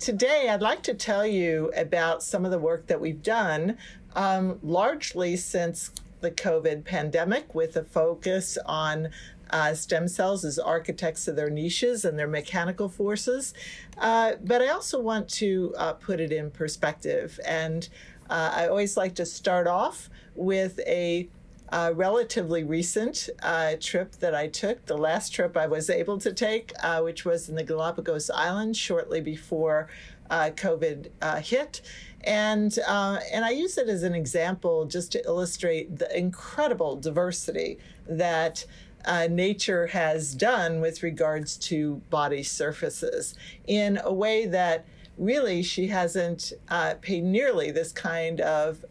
Today, I'd like to tell you about some of the work that we've done, um, largely since the COVID pandemic, with a focus on uh, stem cells as architects of their niches and their mechanical forces. Uh, but I also want to uh, put it in perspective. And uh, I always like to start off with a uh, relatively recent uh, trip that I took, the last trip I was able to take, uh, which was in the Galapagos Islands shortly before uh, COVID uh, hit. And, uh, and I use it as an example just to illustrate the incredible diversity that nature has done with regards to body surfaces in a way that really she hasn't paid nearly this kind of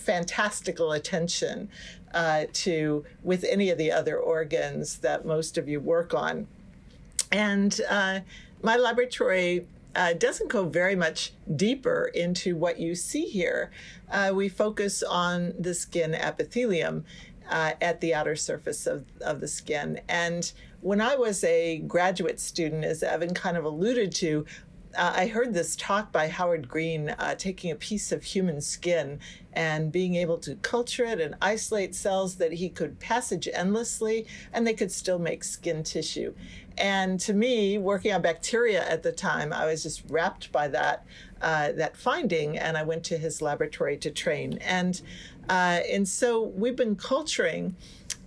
fantastical attention uh, to with any of the other organs that most of you work on. And uh, my laboratory uh, doesn't go very much deeper into what you see here. Uh, we focus on the skin epithelium uh, at the outer surface of, of the skin. And when I was a graduate student, as Evan kind of alluded to, uh, I heard this talk by Howard Green uh, taking a piece of human skin and being able to culture it and isolate cells that he could passage endlessly and they could still make skin tissue. And to me, working on bacteria at the time, I was just wrapped by that uh, that finding, and I went to his laboratory to train. And uh, and so we've been culturing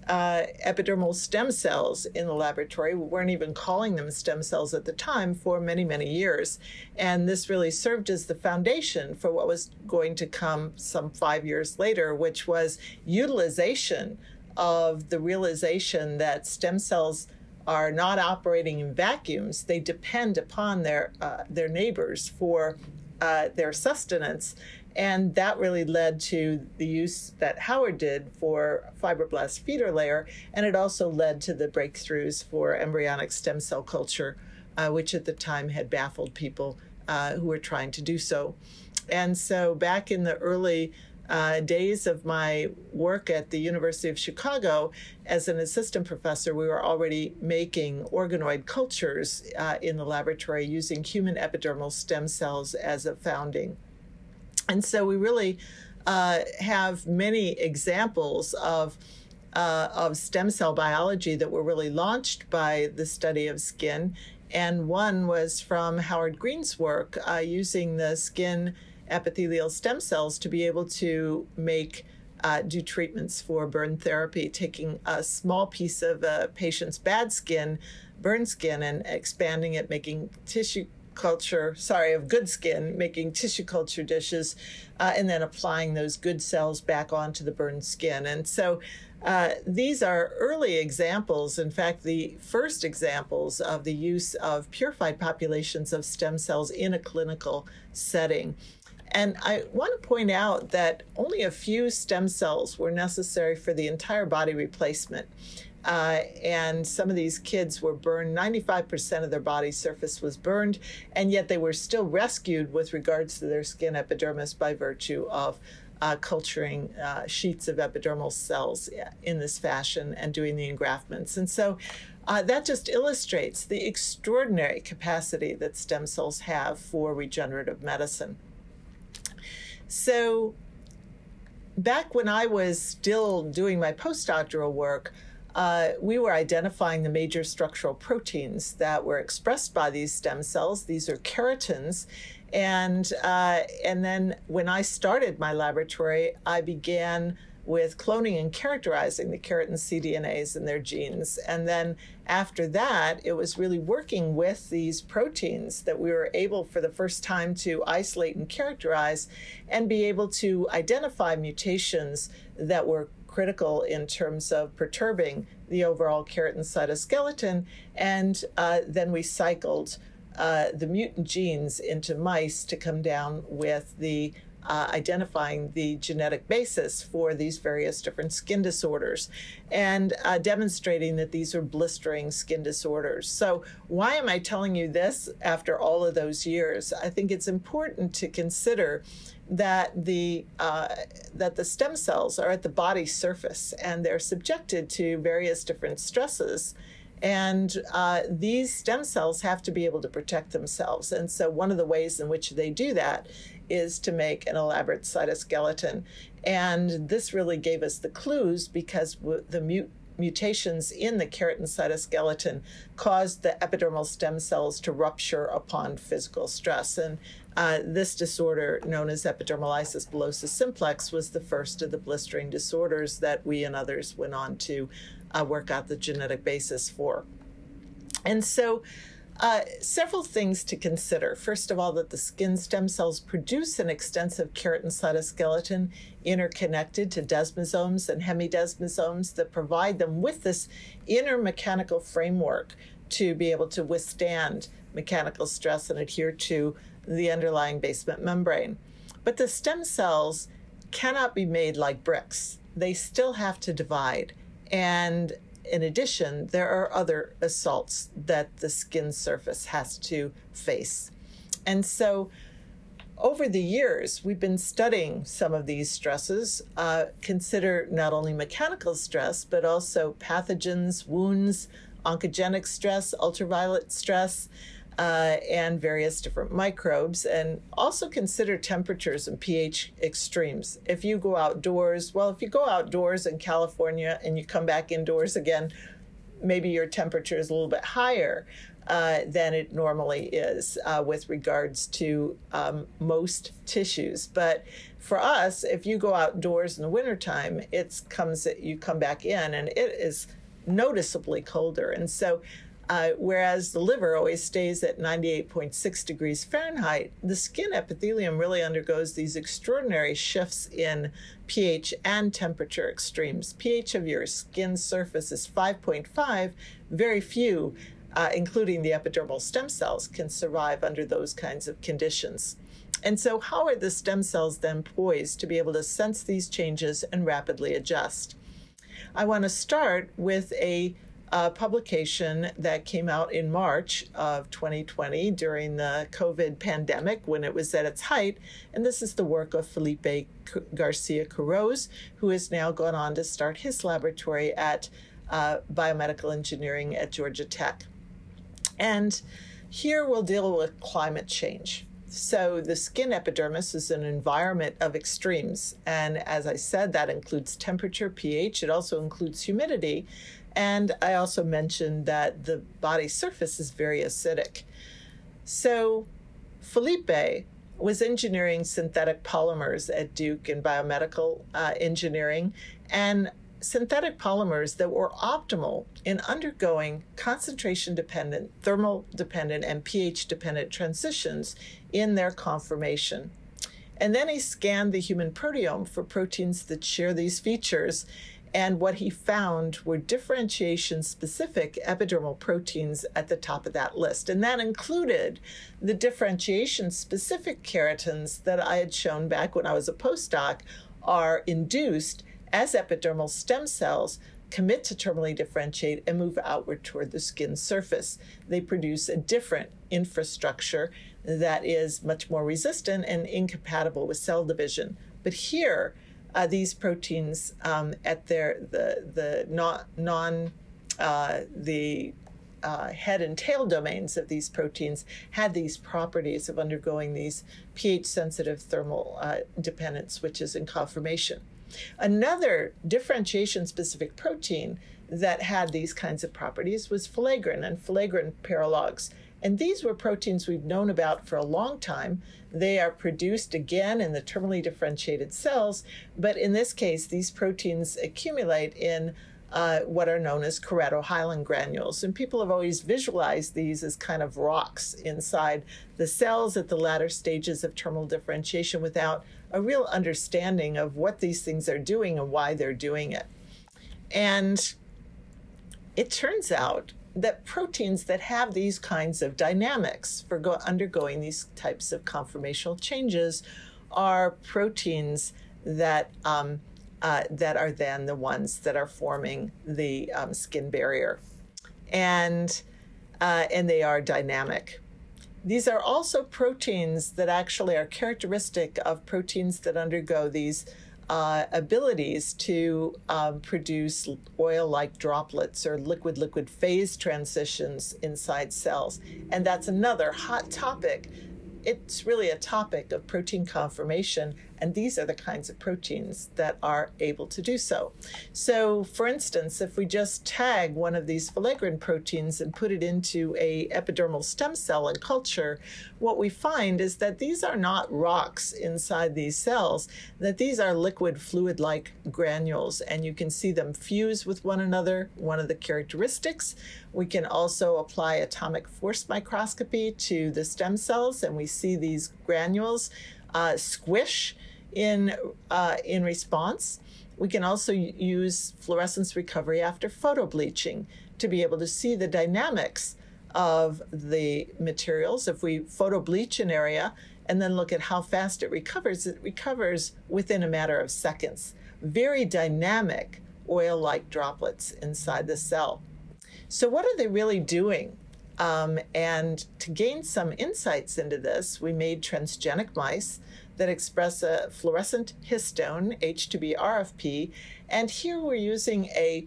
uh, epidermal stem cells in the laboratory. We weren't even calling them stem cells at the time for many, many years. And this really served as the foundation for what was going to come some five years later, which was utilization of the realization that stem cells are not operating in vacuums. They depend upon their, uh, their neighbors for uh, their sustenance. And that really led to the use that Howard did for fibroblast feeder layer. And it also led to the breakthroughs for embryonic stem cell culture, uh, which at the time had baffled people uh, who were trying to do so. And so back in the early uh, days of my work at the University of Chicago as an assistant professor, we were already making organoid cultures uh, in the laboratory using human epidermal stem cells as a founding and so we really uh, have many examples of uh, of stem cell biology that were really launched by the study of skin. And one was from Howard Green's work uh, using the skin epithelial stem cells to be able to make uh, do treatments for burn therapy, taking a small piece of a patient's bad skin, burn skin, and expanding it, making tissue culture, sorry, of good skin, making tissue culture dishes, uh, and then applying those good cells back onto the burned skin. And so uh, these are early examples, in fact, the first examples of the use of purified populations of stem cells in a clinical setting. And I want to point out that only a few stem cells were necessary for the entire body replacement. Uh, and some of these kids were burned. 95% of their body surface was burned, and yet they were still rescued with regards to their skin epidermis by virtue of uh, culturing uh, sheets of epidermal cells in this fashion and doing the engraftments. And so uh, that just illustrates the extraordinary capacity that stem cells have for regenerative medicine. So, back when I was still doing my postdoctoral work, uh, we were identifying the major structural proteins that were expressed by these stem cells. These are keratins. And, uh, and then when I started my laboratory, I began with cloning and characterizing the keratin cDNAs and their genes. And then after that, it was really working with these proteins that we were able for the first time to isolate and characterize and be able to identify mutations that were critical in terms of perturbing the overall keratin cytoskeleton. And uh, then we cycled uh, the mutant genes into mice to come down with the uh, identifying the genetic basis for these various different skin disorders and uh, demonstrating that these are blistering skin disorders. So, why am I telling you this after all of those years? I think it's important to consider that the uh, that the stem cells are at the body surface and they're subjected to various different stresses and uh, these stem cells have to be able to protect themselves and so one of the ways in which they do that is to make an elaborate cytoskeleton. And this really gave us the clues because the mute mutations in the keratin cytoskeleton caused the epidermal stem cells to rupture upon physical stress. And uh, this disorder, known as epidermolysis bullosa simplex, was the first of the blistering disorders that we and others went on to uh, work out the genetic basis for. And so uh, several things to consider. First of all, that the skin stem cells produce an extensive keratin cytoskeleton interconnected to desmosomes and hemidesmosomes that provide them with this inner mechanical framework to be able to withstand mechanical stress and adhere to the underlying basement membrane. But the stem cells cannot be made like bricks, they still have to divide. And in addition, there are other assaults that the skin surface has to face. And so, over the years, we've been studying some of these stresses. Uh, consider not only mechanical stress, but also pathogens, wounds, oncogenic stress, ultraviolet stress, uh, and various different microbes, and also consider temperatures and pH extremes. If you go outdoors, well, if you go outdoors in California and you come back indoors again, maybe your temperature is a little bit higher uh, than it normally is uh, with regards to um, most tissues. But for us, if you go outdoors in the wintertime, it comes you come back in and it is noticeably colder. And so uh, whereas the liver always stays at 98.6 degrees Fahrenheit, the skin epithelium really undergoes these extraordinary shifts in pH and temperature extremes. pH of your skin surface is 5.5. Very few, uh, including the epidermal stem cells, can survive under those kinds of conditions. And so, how are the stem cells then poised to be able to sense these changes and rapidly adjust? I want to start with a a publication that came out in March of 2020 during the COVID pandemic when it was at its height. And this is the work of Felipe Garcia Quiroz, who has now gone on to start his laboratory at uh, biomedical engineering at Georgia Tech. And here we'll deal with climate change. So, the skin epidermis is an environment of extremes. And as I said, that includes temperature, pH, it also includes humidity. And I also mentioned that the body surface is very acidic. So Felipe was engineering synthetic polymers at Duke in biomedical uh, engineering and synthetic polymers that were optimal in undergoing concentration dependent, thermal dependent, and pH dependent transitions in their conformation. And then he scanned the human proteome for proteins that share these features and what he found were differentiation specific epidermal proteins at the top of that list. And that included the differentiation specific keratins that I had shown back when I was a postdoc are induced as epidermal stem cells commit to terminally differentiate and move outward toward the skin surface. They produce a different infrastructure that is much more resistant and incompatible with cell division. But here, uh, these proteins um, at their the the non non uh, the uh, head and tail domains of these proteins had these properties of undergoing these pH sensitive thermal uh, dependent switches in conformation. Another differentiation specific protein that had these kinds of properties was filaggrin and filaggrin paralogs. And these were proteins we've known about for a long time. They are produced again in the terminally differentiated cells, but in this case, these proteins accumulate in uh, what are known as keratohyalin granules. And people have always visualized these as kind of rocks inside the cells at the latter stages of terminal differentiation without a real understanding of what these things are doing and why they're doing it. And it turns out that proteins that have these kinds of dynamics for go- undergoing these types of conformational changes are proteins that um, uh, that are then the ones that are forming the um, skin barrier, and uh, and they are dynamic. These are also proteins that actually are characteristic of proteins that undergo these uh, abilities to um, produce oil like droplets or liquid liquid phase transitions inside cells. And that's another hot topic it's really a topic of protein conformation, and these are the kinds of proteins that are able to do so. So, for instance, if we just tag one of these filaggrin proteins and put it into a epidermal stem cell in culture, what we find is that these are not rocks inside these cells, that these are liquid fluid like granules, and you can see them fuse with one another, one of the characteristics. We can also apply atomic force microscopy to the stem cells, and we see these granules uh, squish in, uh, in response. We can also use fluorescence recovery after photobleaching to be able to see the dynamics of the materials. If we photo bleach an area and then look at how fast it recovers, it recovers within a matter of seconds. Very dynamic oil like droplets inside the cell. So, what are they really doing? Um, and to gain some insights into this, we made transgenic mice that express a fluorescent histone, H2B RFP. And here we're using a,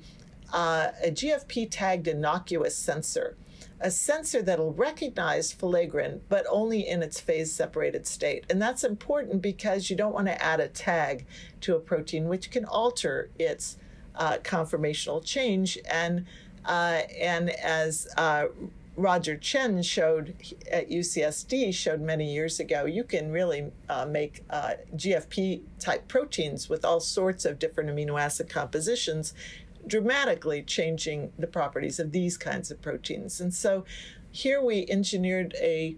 uh, a GFP tagged innocuous sensor a sensor that'll recognize filaggrin, but only in its phase separated state. And that's important because you don't want to add a tag to a protein, which can alter its uh, conformational change. And, uh, and as uh, Roger Chen showed at UCSD, showed many years ago, you can really uh, make uh, GFP type proteins with all sorts of different amino acid compositions dramatically changing the properties of these kinds of proteins. And so here we engineered a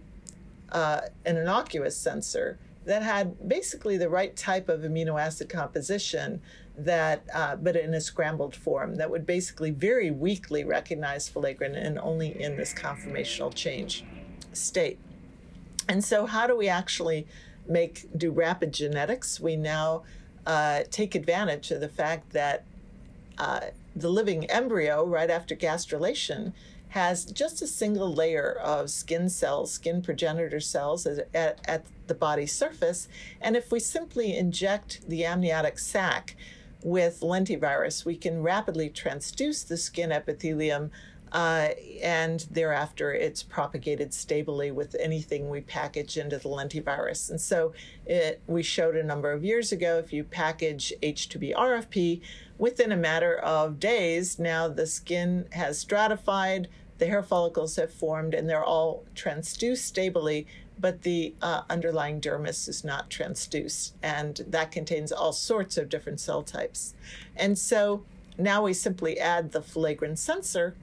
uh, an innocuous sensor that had basically the right type of amino acid composition that, uh, but in a scrambled form that would basically very weakly recognize filaggrin and only in this conformational change state. And so, how do we actually make do rapid genetics? We now uh, take advantage of the fact that uh, the living embryo, right after gastrulation, has just a single layer of skin cells, skin progenitor cells at, at, the body surface. And if we simply inject the amniotic sac with lentivirus, we can rapidly transduce the skin epithelium. Uh, and thereafter, it's propagated stably with anything we package into the lentivirus. And so, it, we showed a number of years ago if you package H2B RFP, within a matter of days, now the skin has stratified, the hair follicles have formed, and they're all transduced stably, but the uh, underlying dermis is not transduced. And that contains all sorts of different cell types. And so now we simply add the flagrant sensor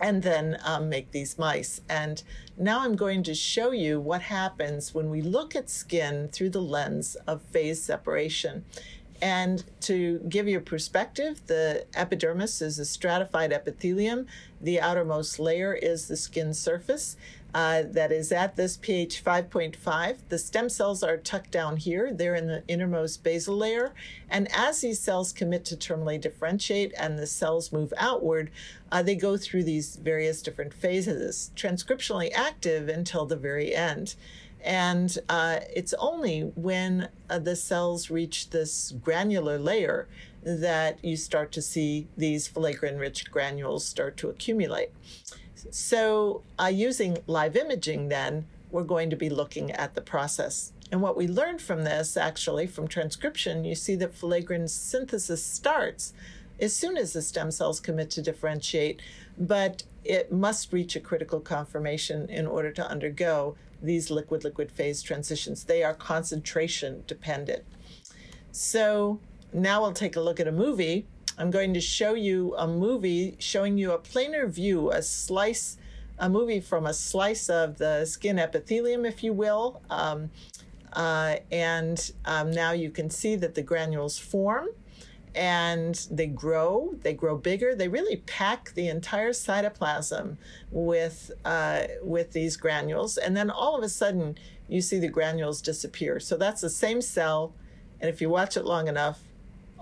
and then um, make these mice. And now I'm going to show you what happens when we look at skin through the lens of phase separation. And to give you a perspective, the epidermis is a stratified epithelium. The outermost layer is the skin surface uh, that is at this pH 5.5. The stem cells are tucked down here. They're in the innermost basal layer. And as these cells commit to terminally differentiate and the cells move outward, uh, they go through these various different phases, transcriptionally active until the very end. And uh, it's only when uh, the cells reach this granular layer that you start to see these filaggrin rich granules start to accumulate. So, uh, using live imaging, then, we're going to be looking at the process. And what we learned from this, actually, from transcription, you see that filaggrin synthesis starts as soon as the stem cells commit to differentiate, but it must reach a critical conformation in order to undergo these liquid liquid phase transitions. They are concentration dependent. So now we'll take a look at a movie. I'm going to show you a movie showing you a planar view, a slice, a movie from a slice of the skin epithelium, if you will. Um, uh, and um, now you can see that the granules form and they grow, they grow bigger. They really pack the entire cytoplasm with uh, with these granules, and then all of a sudden you see the granules disappear. So that's the same cell. And if you watch it long enough,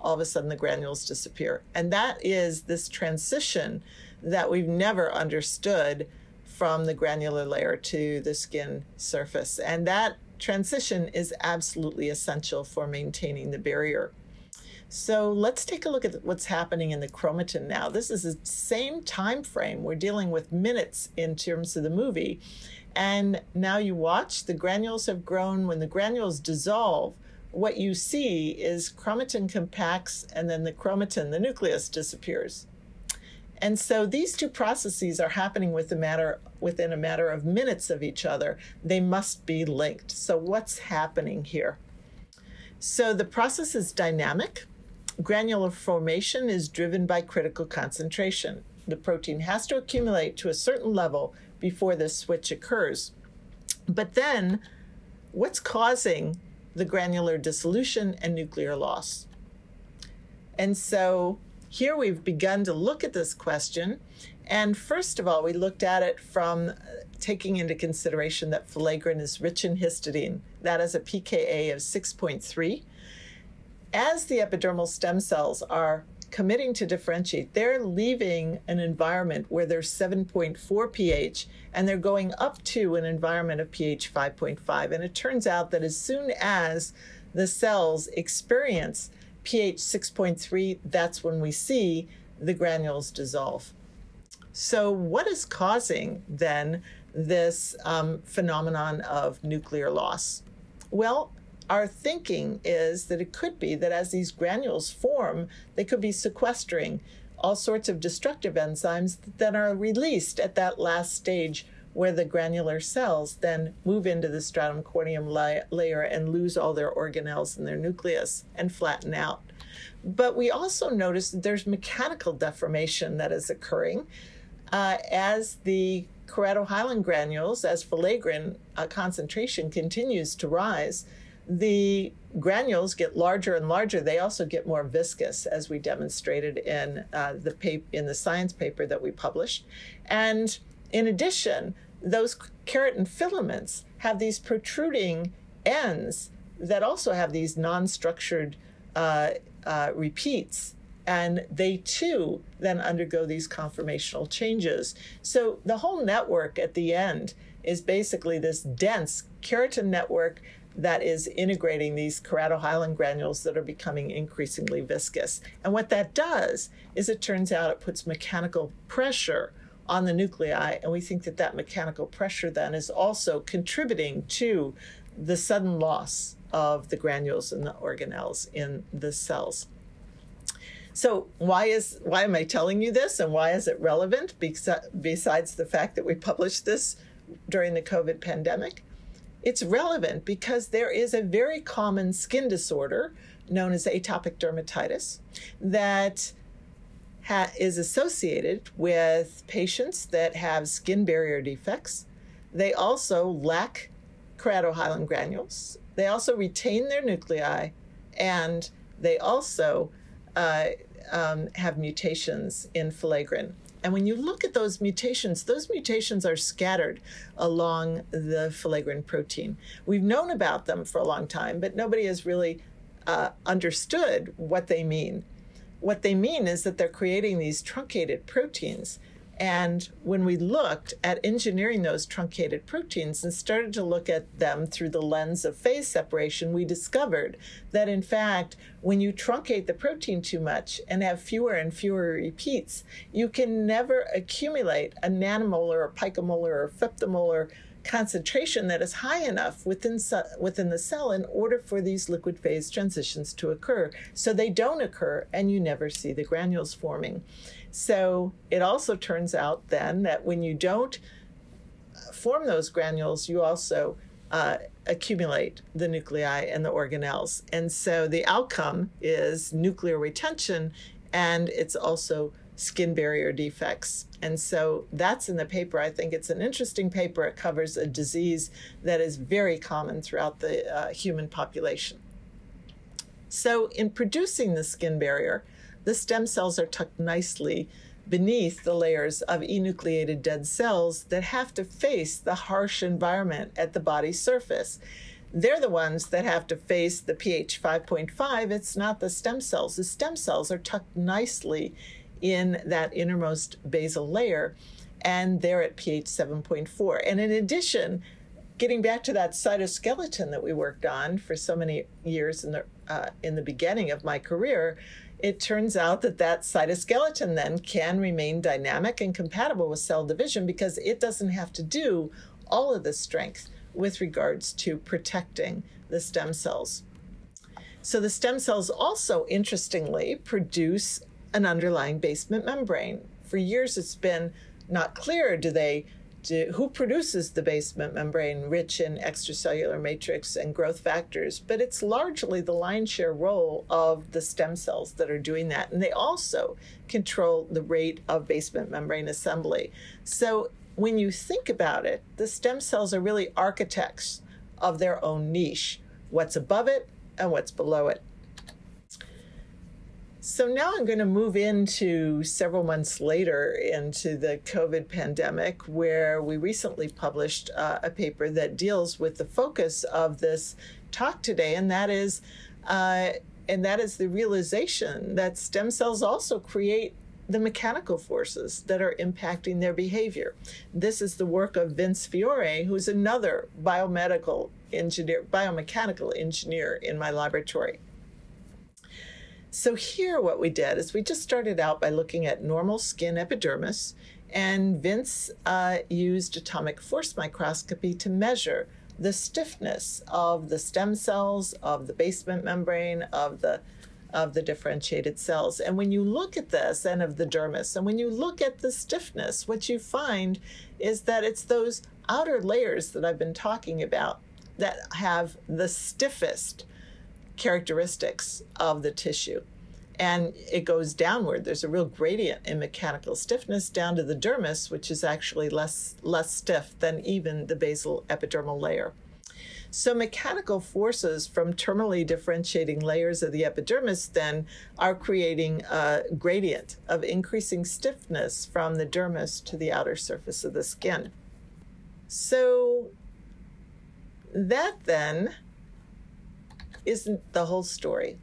all of a sudden the granules disappear. And that is this transition that we've never understood from the granular layer to the skin surface. And that transition is absolutely essential for maintaining the barrier. So let's take a look at what's happening in the chromatin now. This is the same time frame. We're dealing with minutes in terms of the movie. And now you watch, the granules have grown. When the granules dissolve, what you see is chromatin compacts and then the chromatin, the nucleus, disappears. And so these two processes are happening with a matter, within a matter of minutes of each other. They must be linked. So, what's happening here? So, the process is dynamic. Granular formation is driven by critical concentration. The protein has to accumulate to a certain level before the switch occurs. But then, what's causing the granular dissolution and nuclear loss? And so, here we've begun to look at this question. And first of all, we looked at it from uh, taking into consideration that filaggrin is rich in histidine. That is a pKa of 6.3. As the epidermal stem cells are committing to differentiate, they're leaving an environment where there's 7.4 pH and they're going up to an environment of pH 5.5. And it turns out that as soon as the cells experience pH 6.3, that's when we see the granules dissolve. So, what is causing then this um, phenomenon of nuclear loss? Well, our thinking is that it could be that as these granules form, they could be sequestering all sorts of destructive enzymes that are released at that last stage where the granular cells then move into the stratum corneum la- layer and lose all their organelles and their nucleus and flatten out. But we also notice that there's mechanical deformation that is occurring uh, as the keratohyalin granules, as filaggrin uh, concentration continues to rise. The granules get larger and larger. They also get more viscous, as we demonstrated in uh, the pap- in the science paper that we published. And in addition, those keratin filaments have these protruding ends that also have these non-structured uh, uh, repeats and they too then undergo these conformational changes. So the whole network at the end is basically this dense keratin network that is integrating these keratohyalin granules that are becoming increasingly viscous. And what that does is it turns out it puts mechanical pressure on the nuclei, and we think that that mechanical pressure then is also contributing to the sudden loss of the granules and the organelles in the cells. So why is why am I telling you this and why is it relevant besides the fact that we published this during the COVID pandemic? It's relevant because there is a very common skin disorder known as atopic dermatitis that ha- is associated with patients that have skin barrier defects. They also lack keratohyalin granules. They also retain their nuclei, and they also uh, um, have mutations in filaggrin. And when you look at those mutations, those mutations are scattered along the filaggrin protein. We've known about them for a long time, but nobody has really uh, understood what they mean what they mean is that they're creating these truncated proteins. And when we looked at engineering those truncated proteins and started to look at them through the lens of phase separation, we discovered that in fact, when you truncate the protein too much and have fewer and fewer repeats, you can never accumulate a nanomolar or picomolar or femtomolar concentration that is high enough within, within the cell in order for these liquid phase transitions to occur. So they don't occur and you never see the granules forming. So it also turns out then that when you don't form those granules, you also uh, accumulate the nuclei and the organelles. And so the outcome is nuclear retention and it's also skin barrier defects. And so that's in the paper. I think it's an interesting paper. It covers a disease that is very common throughout the uh, human population. So, in producing the skin barrier, the stem cells are tucked nicely beneath the layers of enucleated dead cells that have to face the harsh environment at the body's surface. They're the ones that have to face the pH 5.5. It's not the stem cells. The stem cells are tucked nicely in that innermost basal layer, and they're at pH 7.4. And in addition, getting back to that cytoskeleton that we worked on for so many years in the uh, in the beginning of my career, it turns out that that cytoskeleton then can remain dynamic and compatible with cell division because it doesn't have to do all of the strength with regards to protecting the stem cells. So the stem cells also, interestingly, produce an underlying basement membrane. For years, it's been not clear do they do, who produces the basement membrane rich in extracellular matrix and growth factors, but it's largely the lion's share role of the stem cells that are doing that. And they also control the rate of basement membrane assembly. So when you think about it, the stem cells are really architects of their own niche what's above it and what's below it. So now I'm going to move into several months later into the COVID pandemic, where we recently published uh, a paper that deals with the focus of this talk today, and that is, uh, and that is the realization that stem cells also create the mechanical forces that are impacting their behavior. This is the work of Vince Fiore, who's another biomedical engineer, biomechanical engineer in my laboratory. So, here what we did is we just started out by looking at normal skin epidermis, and Vince uh, used atomic force microscopy to measure the stiffness of the stem cells, of the basement membrane, of the of the differentiated cells. And when you look at this and of the dermis, and when you look at the stiffness, what you find is that it's those outer layers that I've been talking about that have the stiffest characteristics of the tissue. And it goes downward. There's a real gradient in mechanical stiffness down to the dermis, which is actually less, less stiff than even the basal epidermal layer. So, mechanical forces from terminally differentiating layers of the epidermis then are creating a gradient of increasing stiffness from the dermis to the outer surface of the skin. So, that then isn't the whole story.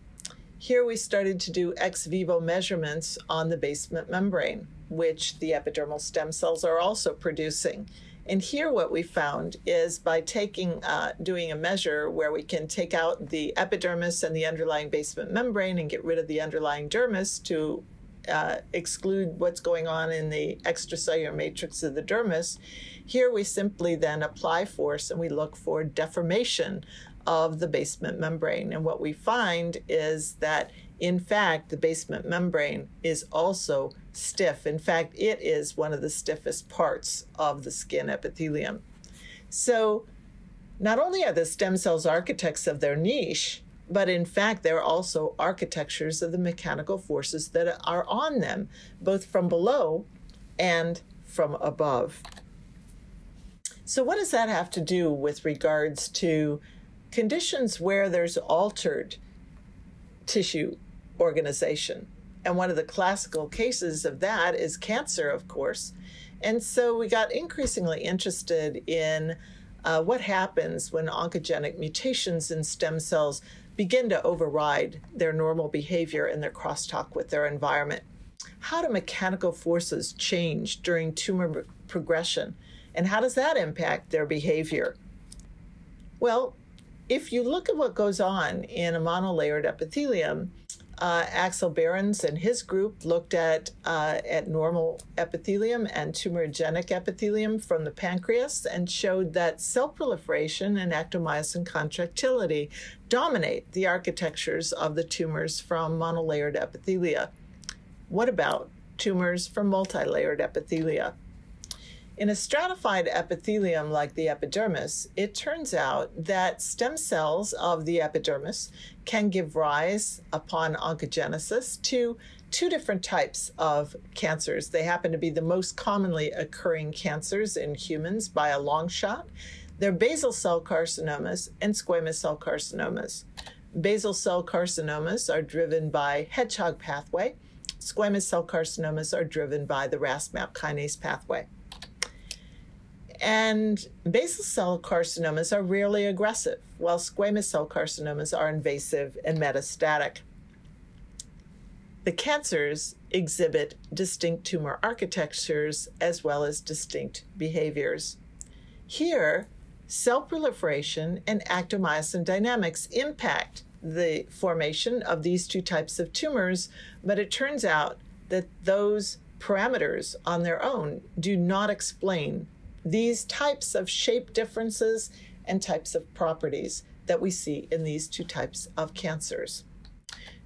Here we started to do ex vivo measurements on the basement membrane, which the epidermal stem cells are also producing. And here, what we found is by taking, uh, doing a measure where we can take out the epidermis and the underlying basement membrane and get rid of the underlying dermis to uh, exclude what's going on in the extracellular matrix of the dermis. Here, we simply then apply force and we look for deformation of the basement membrane. And what we find is that, in fact, the basement membrane is also stiff. In fact, it is one of the stiffest parts of the skin epithelium. So, not only are the stem cells architects of their niche, but in fact, they're also architectures of the mechanical forces that are on them, both from below and from above. So, what does that have to do with regards to conditions where there's altered tissue organization. And one of the classical cases of that is cancer, of course. And so we got increasingly interested in uh, what happens when oncogenic mutations in stem cells begin to override their normal behavior and their crosstalk with their environment. How do mechanical forces change during tumor progression? And how does that impact their behavior? Well, if you look at what goes on in a monolayered epithelium, uh, Axel Behrens and his group looked at uh, at normal epithelium and tumorigenic epithelium from the pancreas and showed that cell proliferation and actomyosin contractility dominate the architectures of the tumors from monolayered epithelia. What about tumors from multilayered epithelia? In a stratified epithelium like the epidermis, it turns out that stem cells of the epidermis can give rise, upon oncogenesis, to two different types of cancers. They happen to be the most commonly occurring cancers in humans by a long shot. They're basal cell carcinomas and squamous cell carcinomas. Basal cell carcinomas are driven by hedgehog pathway squamous cell carcinomas are driven by the RAS-MAP kinase pathway. And basal cell carcinomas are rarely aggressive, while squamous cell carcinomas are invasive and metastatic. The cancers exhibit distinct tumor architectures as well as distinct behaviors. Here, cell proliferation and actomyosin dynamics impact the formation of these two types of tumors, but it turns out that those parameters on their own do not explain these types of shape differences and types of properties that we see in these two types of cancers.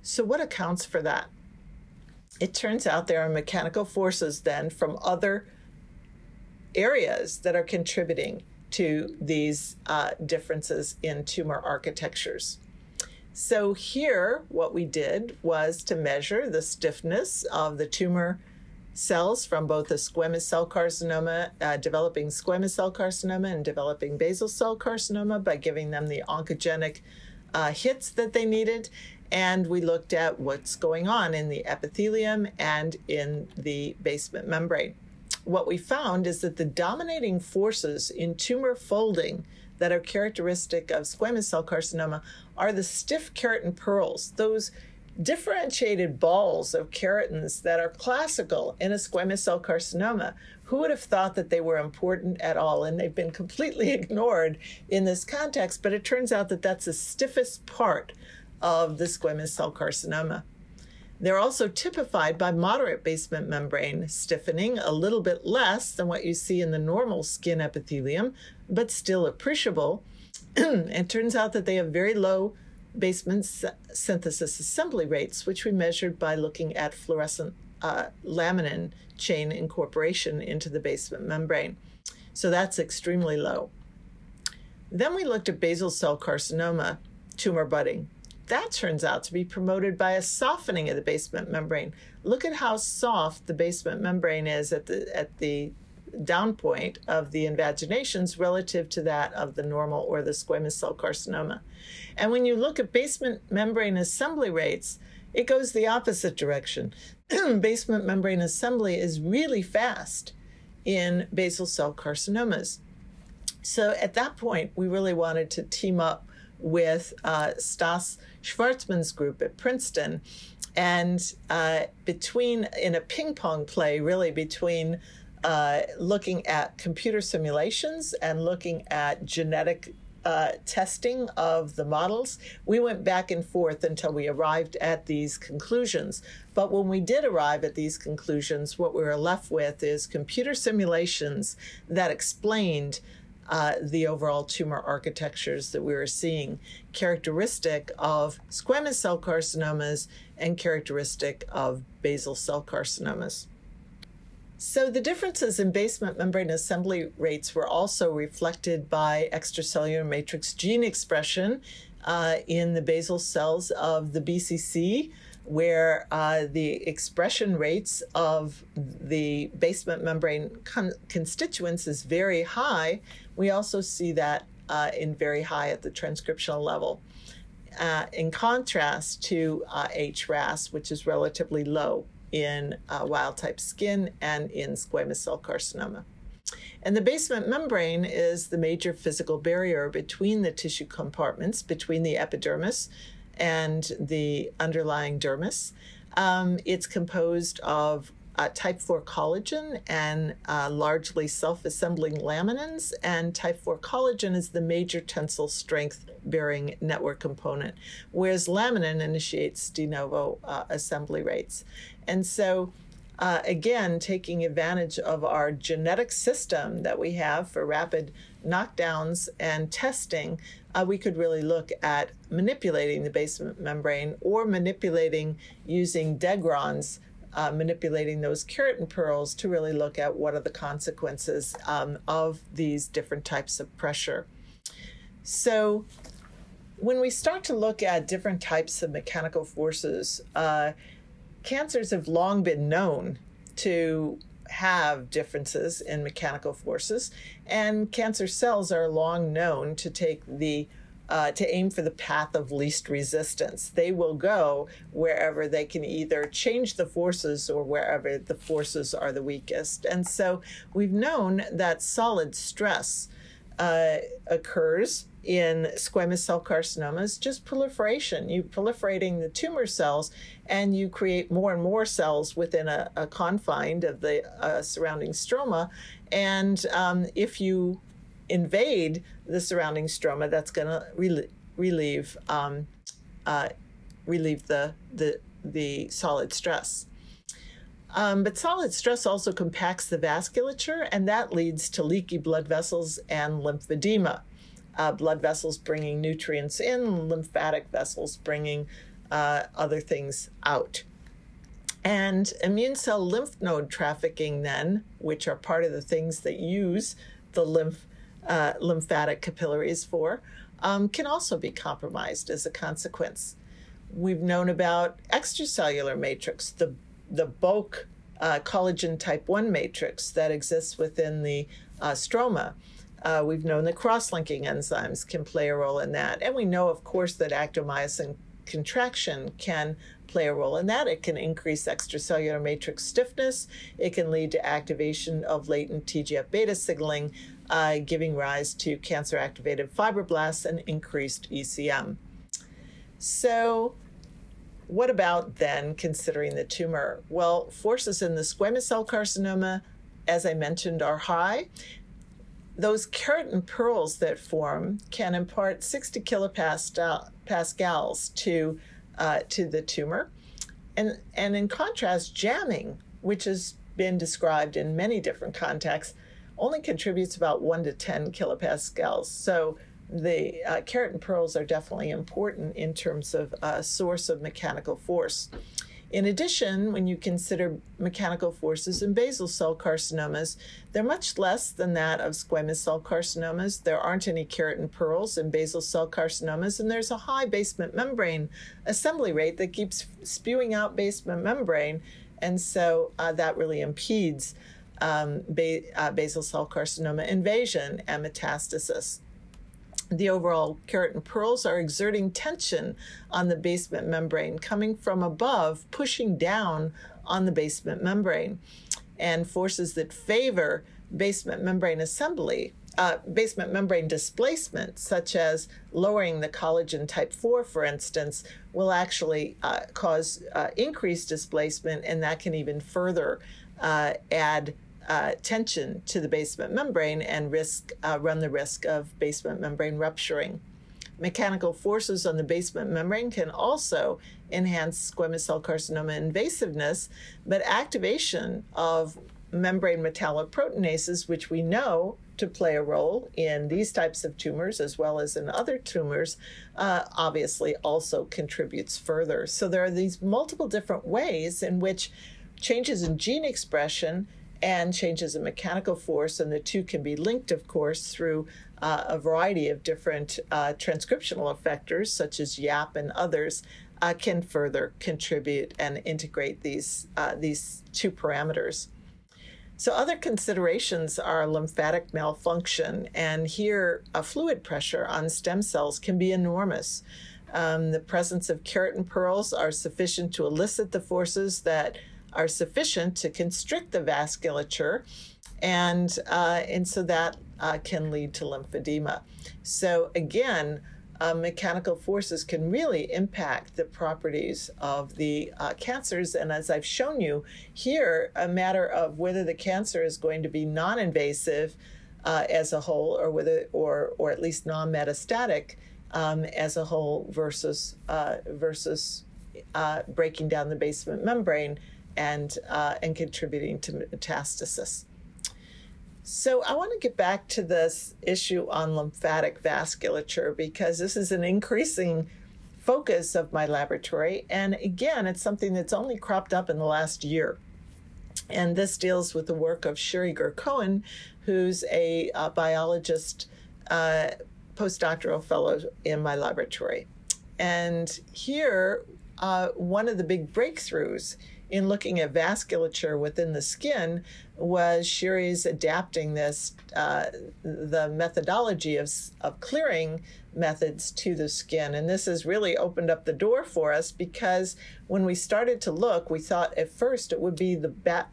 So, what accounts for that? It turns out there are mechanical forces then from other areas that are contributing to these uh, differences in tumor architectures. So, here, what we did was to measure the stiffness of the tumor cells from both the squamous cell carcinoma, uh, developing squamous cell carcinoma, and developing basal cell carcinoma by giving them the oncogenic uh, hits that they needed. And we looked at what's going on in the epithelium and in the basement membrane. What we found is that the dominating forces in tumor folding that are characteristic of squamous cell carcinoma are the stiff keratin pearls, those differentiated balls of keratins that are classical in a squamous cell carcinoma. Who would have thought that they were important at all? And they've been completely ignored in this context, but it turns out that that's the stiffest part of the squamous cell carcinoma. They're also typified by moderate basement membrane stiffening, a little bit less than what you see in the normal skin epithelium, but still appreciable. it turns out that they have very low basement synthesis assembly rates, which we measured by looking at fluorescent uh, laminin chain incorporation into the basement membrane. So that's extremely low. Then we looked at basal cell carcinoma tumor budding. That turns out to be promoted by a softening of the basement membrane. Look at how soft the basement membrane is at the at the down point of the invaginations relative to that of the normal or the squamous cell carcinoma. And when you look at basement membrane assembly rates, it goes the opposite direction. basement membrane assembly is really fast in basal cell carcinomas. So at that point, we really wanted to team up with uh, Stas Schwarzman's group at Princeton. And uh, between, in a ping pong play, really between uh, looking at computer simulations and looking at genetic uh, testing of the models. We went back and forth until we arrived at these conclusions. But when we did arrive at these conclusions, what we were left with is computer simulations that explained uh, the overall tumor architectures that we were seeing, characteristic of squamous cell carcinomas and characteristic of basal cell carcinomas. So the differences in basement membrane assembly rates were also reflected by extracellular matrix gene expression uh, in the basal cells of the BCC, where uh, the expression rates of the basement membrane con- constituents is very high. We also see that uh, in very high at the transcriptional level. Uh, in contrast to uh, HRAS, which is relatively low in uh, wild type skin and in squamous cell carcinoma. And the basement membrane is the major physical barrier between the tissue compartments, between the epidermis and the underlying dermis. Um, it's composed of uh, type 4 collagen and uh, largely self assembling laminins. And type 4 collagen is the major tensile strength bearing network component, whereas laminin initiates de novo uh, assembly rates. And so, uh, again, taking advantage of our genetic system that we have for rapid knockdowns and testing, uh, we could really look at manipulating the basement membrane or manipulating using degrons uh, manipulating those keratin pearls to really look at what are the consequences um, of these different types of pressure. So, when we start to look at different types of mechanical forces, uh, cancers have long been known to have differences in mechanical forces, and cancer cells are long known to take the uh, to aim for the path of least resistance. They will go wherever they can either change the forces or wherever the forces are the weakest. And so we've known that solid stress uh, occurs in squamous cell carcinomas, just proliferation. You're proliferating the tumor cells, and you create more and more cells within a, a confine of the uh, surrounding stroma. And um, if you invade the surrounding stroma, that's going to rel- relieve um, uh, relieve the, the the solid stress. Um, but solid stress also compacts the vasculature, and that leads to leaky blood vessels and lymphedema. Uh, blood vessels bringing nutrients in, lymphatic vessels bringing uh, other things out. And immune cell lymph node trafficking, then, which are part of the things that use the lymph uh, lymphatic capillaries for, um, can also be compromised as a consequence. We've known about extracellular matrix, the, the bulk uh, collagen type 1 matrix that exists within the uh, stroma. Uh, we've known that cross linking enzymes can play a role in that. And we know, of course, that actomyosin contraction can play a role in that. It can increase extracellular matrix stiffness. It can lead to activation of latent TGF beta signaling, uh, giving rise to cancer activated fibroblasts and increased ECM. So, what about then considering the tumor? Well, forces in the squamous cell carcinoma, as I mentioned, are high. Those keratin pearls that form can impart 60 kilopascals to, uh, to the tumor. And, and in contrast, jamming, which has been described in many different contexts, only contributes about 1 to 10 kilopascals. So the uh, keratin pearls are definitely important in terms of a source of mechanical force. In addition, when you consider mechanical forces in basal cell carcinomas, they're much less than that of squamous cell carcinomas. There aren't any keratin pearls in basal cell carcinomas, and there's a high basement membrane assembly rate that keeps spewing out basement membrane, and so uh, that really impedes um, ba- uh, basal cell carcinoma invasion and metastasis. The overall keratin pearls are exerting tension on the basement membrane, coming from above, pushing down on the basement membrane, and forces that favor basement membrane assembly uh, basement membrane displacement, such as lowering the collagen type 4, for instance, will actually uh, cause uh, increased displacement, and that can even further uh, add uh, tension to the basement membrane and risk uh, run the risk of basement membrane rupturing. Mechanical forces on the basement membrane can also enhance squamous cell carcinoma invasiveness, but activation of membrane metalloproteinases, which we know to play a role in these types of tumors as well as in other tumors, uh, obviously also contributes further. So there are these multiple different ways in which changes in gene expression and changes in mechanical force, and the two can be linked, of course, through uh, a variety of different uh, transcriptional effectors, such as YAP and others, uh, can further contribute and integrate these uh, these two parameters. So, other considerations are lymphatic malfunction, and here a fluid pressure on stem cells can be enormous. Um, the presence of keratin pearls are sufficient to elicit the forces that are sufficient to constrict the vasculature, and uh, and so that uh, can lead to lymphedema. So again, uh, mechanical forces can really impact the properties of the uh, cancers. And as I've shown you here, a matter of whether the cancer is going to be non-invasive uh, as a whole, or whether, or or at least non-metastatic um, as a whole, versus uh, versus uh, breaking down the basement membrane and uh, and contributing to metastasis. So I want to get back to this issue on lymphatic vasculature because this is an increasing focus of my laboratory. And again, it's something that's only cropped up in the last year. And this deals with the work of Sheri Gur Cohen, who's a, a biologist, uh, postdoctoral fellow in my laboratory. And here, uh, one of the big breakthroughs in looking at vasculature within the skin was Shiri's adapting this, uh, the methodology of, of clearing methods to the skin. And this has really opened up the door for us because when we started to look, we thought at first it would be the bat,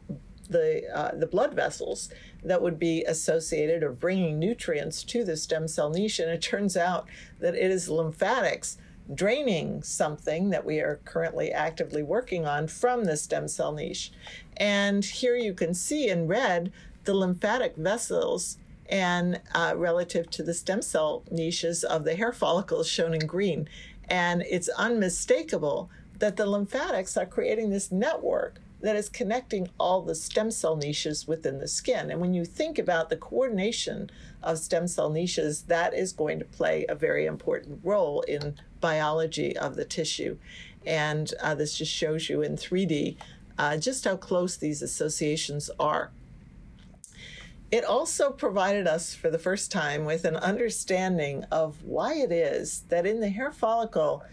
the uh, the blood vessels that would be associated or bringing nutrients to the stem cell niche, and it turns out that it is lymphatics draining something that we are currently actively working on from the stem cell niche. And here you can see in red the lymphatic vessels and uh, relative to the stem cell niches of the hair follicles shown in green. And it's unmistakable that the lymphatics are creating this network that is connecting all the stem cell niches within the skin. And when you think about the coordination of stem cell niches, that is going to play a very important role in biology of the tissue. And uh, this just shows you in 3D uh, just how close these associations are. It also provided us for the first time with an understanding of why it is that in the hair follicle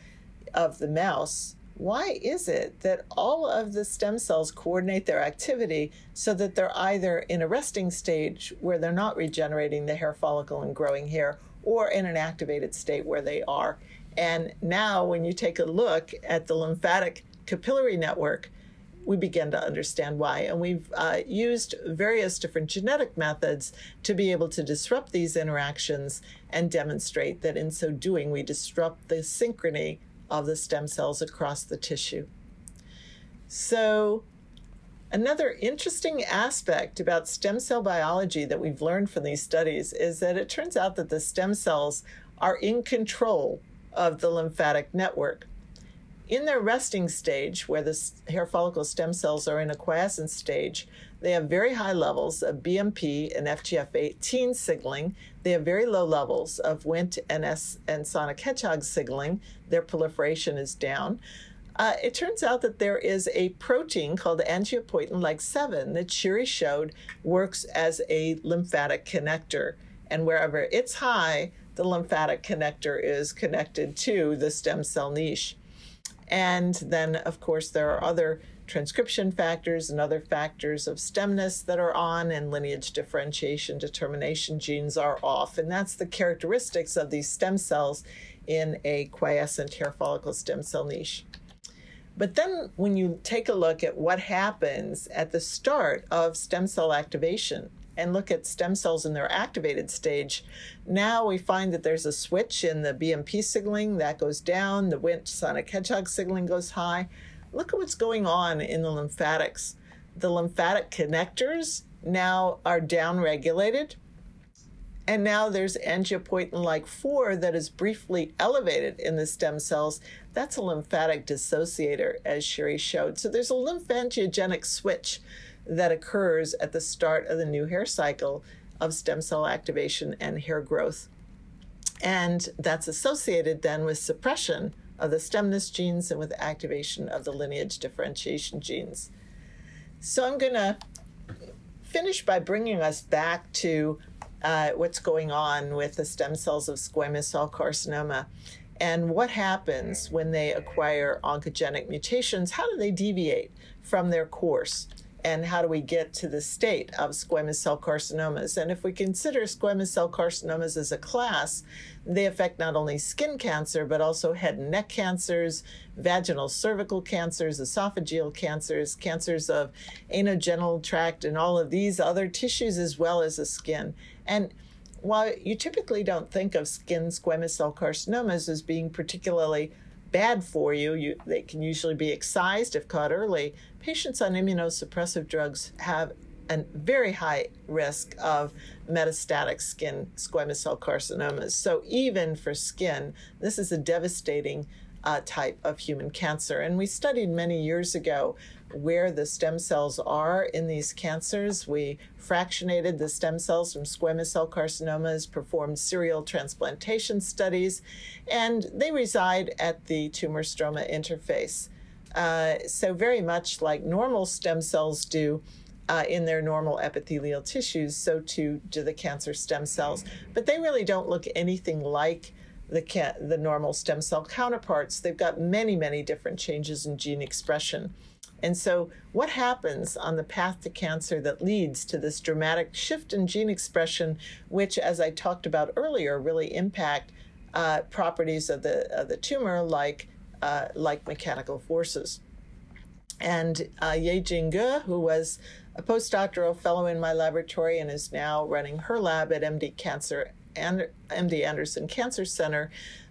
of the mouse, why is it that all of the stem cells coordinate their activity so that they're either in a resting stage where they're not regenerating the hair follicle and growing hair, or in an activated state where they are? And now, when you take a look at the lymphatic capillary network, we begin to understand why. And we've uh, used various different genetic methods to be able to disrupt these interactions and demonstrate that in so doing, we disrupt the synchrony of the stem cells across the tissue. So, another interesting aspect about stem cell biology that we've learned from these studies is that it turns out that the stem cells are in control of the lymphatic network. In their resting stage, where the hair follicle stem cells are in a quiescent stage, they have very high levels of BMP and FGF18 signaling. They have very low levels of Wnt and, S- and sonic hedgehog signaling. Their proliferation is down. Uh, it turns out that there is a protein called angiopoietin like 7 that Shiri showed works as a lymphatic connector. And wherever it's high, the lymphatic connector is connected to the stem cell niche. And then, of course, there are other transcription factors and other factors of stemness that are on, and lineage differentiation determination genes are off. And that's the characteristics of these stem cells in a quiescent hair follicle stem cell niche. But then, when you take a look at what happens at the start of stem cell activation, and look at stem cells in their activated stage, now we find that there's a switch in the BMP signaling that goes down, the Wnt sonic hedgehog signaling goes high. Look at what's going on in the lymphatics. The lymphatic connectors now are downregulated. And now there's angiopoietin like 4 that is briefly elevated in the stem cells. That's a lymphatic dissociator, as Sherry showed. So there's a lymphangiogenic switch that occurs at the start of the new hair cycle of stem cell activation and hair growth. And that's associated then with suppression of the stemness genes and with activation of the lineage differentiation genes. So I'm going to finish by bringing us back to uh, what's going on with the stem cells of squamous cell carcinoma and what happens when they acquire oncogenic mutations. How do they deviate from their course? And how do we get to the state of squamous cell carcinomas. And if we consider squamous cell carcinomas as a class, they affect not only skin cancer, but also head and neck cancers, vaginal cervical cancers, esophageal cancers, cancers of anogenital tract, and all of these other tissues as well as the skin. And while you typically don't think of skin squamous cell carcinomas as being particularly bad for you. you. They can usually be excised if caught early. Patients on immunosuppressive drugs have a very high risk of metastatic skin squamous cell carcinomas. So, even for skin, this is a devastating uh, type of human cancer. And we studied many years ago where the stem cells are in these cancers. We fractionated the stem cells from squamous cell carcinomas, performed serial transplantation studies, and they reside at the tumor stroma interface. Uh, so, very much like normal stem cells do. Uh, in their normal epithelial tissues, so too do the cancer stem cells. But they really don't look anything like the, the normal stem cell counterparts. They've got many, many different changes in gene expression. And so, what happens on the path to cancer that leads to this dramatic shift in gene expression, which, as I talked about earlier, really impact uh, properties of the of the tumor, like uh, like mechanical forces? And uh, Yejing Ge, who was a postdoctoral fellow in my laboratory and is now running her lab at MD Cancer MD Anderson Cancer Center,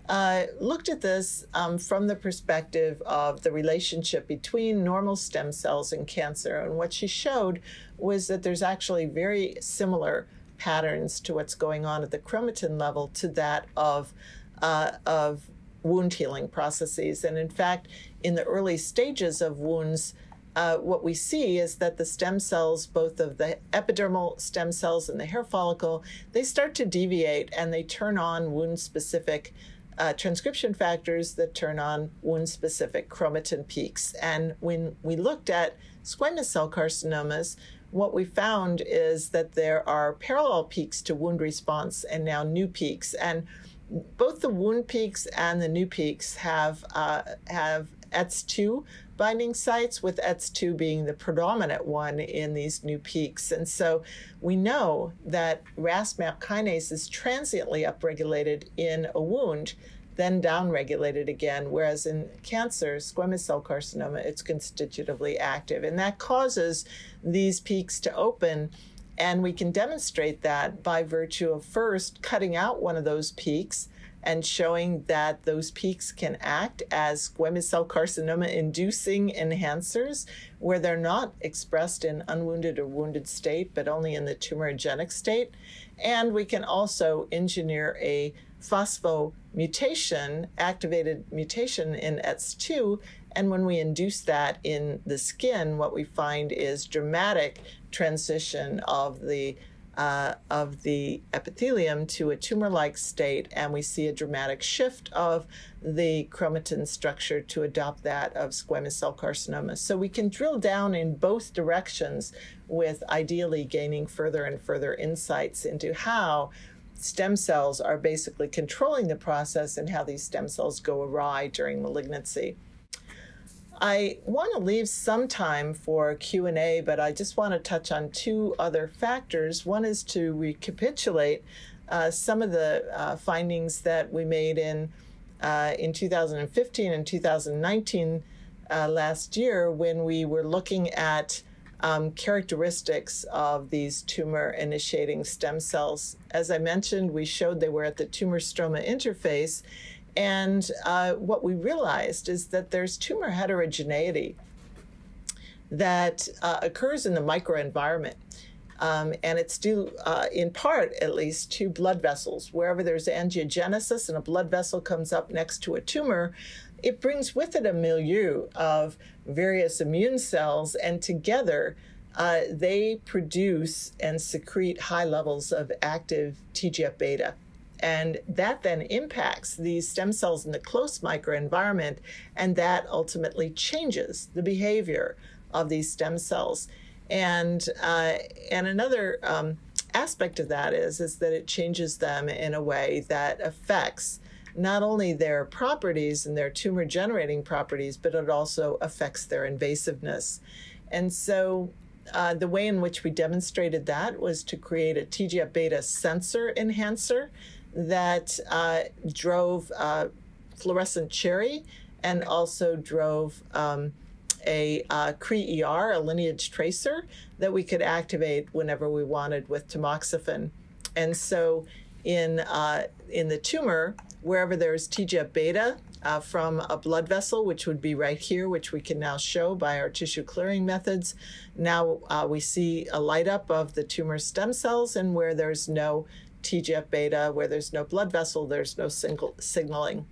uh, looked at this um, from the perspective of the relationship between normal stem cells and cancer. And what she showed was that there's actually very similar patterns to what's going on at the chromatin level to that of, uh, of wound healing processes. And in fact, in the early stages of wounds, uh, what we see is that the stem cells, both of the epidermal stem cells and the hair follicle, they start to deviate and they turn on wound specific uh, transcription factors that turn on wound specific chromatin peaks. And when we looked at squamous cell carcinomas, what we found is that there are parallel peaks to wound response and now new peaks. And both the wound peaks and the new peaks have uh, have ETS2 binding sites, with ETS2 being the predominant one in these new peaks. And so we know that RAS MAP kinase is transiently upregulated in a wound, then downregulated again, whereas in cancer, squamous cell carcinoma, it's constitutively active. And that causes these peaks to open. And we can demonstrate that by virtue of first cutting out one of those peaks and showing that those peaks can act as squamous cell carcinoma inducing enhancers where they're not expressed in unwounded or wounded state, but only in the tumorigenic state. And we can also engineer a phosphomutation, activated mutation in ETS2. And when we induce that in the skin, what we find is dramatic transition of the uh, of the epithelium to a tumor like state, and we see a dramatic shift of the chromatin structure to adopt that of squamous cell carcinoma. So we can drill down in both directions with ideally gaining further and further insights into how stem cells are basically controlling the process and how these stem cells go awry during malignancy. I want to leave some time for Q&A, but I just want to touch on two other factors. One is to recapitulate uh, some of the uh, findings that we made in uh, in 2015 and 2019 uh, last year when we were looking at um, characteristics of these tumor initiating stem cells. As I mentioned, we showed they were at the tumor stroma interface and uh, what we realized is that there's tumor heterogeneity that uh, occurs in the microenvironment. Um, and it's due, uh, in part at least, to blood vessels. Wherever there's angiogenesis and a blood vessel comes up next to a tumor, it brings with it a milieu of various immune cells, and together uh, they produce and secrete high levels of active TGF beta. And that then impacts these stem cells in the close microenvironment, and that ultimately changes the behavior of these stem cells. And uh, and another um, aspect of that is is that it changes them in a way that affects not only their properties and their tumor generating properties, but it also affects their invasiveness. And so uh, the way in which we demonstrated that was to create a TGF beta sensor enhancer that uh, drove uh, fluorescent cherry and also drove um, a uh, Cree-ER, a lineage tracer, that we could activate whenever we wanted with tamoxifen. And so in, uh, in the tumor, wherever there's TGF beta uh, from a blood vessel, which would be right here, which we can now show by our tissue clearing methods. Now uh, we see a light up of the tumor stem cells, and where there's no TGF beta, where there's no blood vessel, there's no single signaling.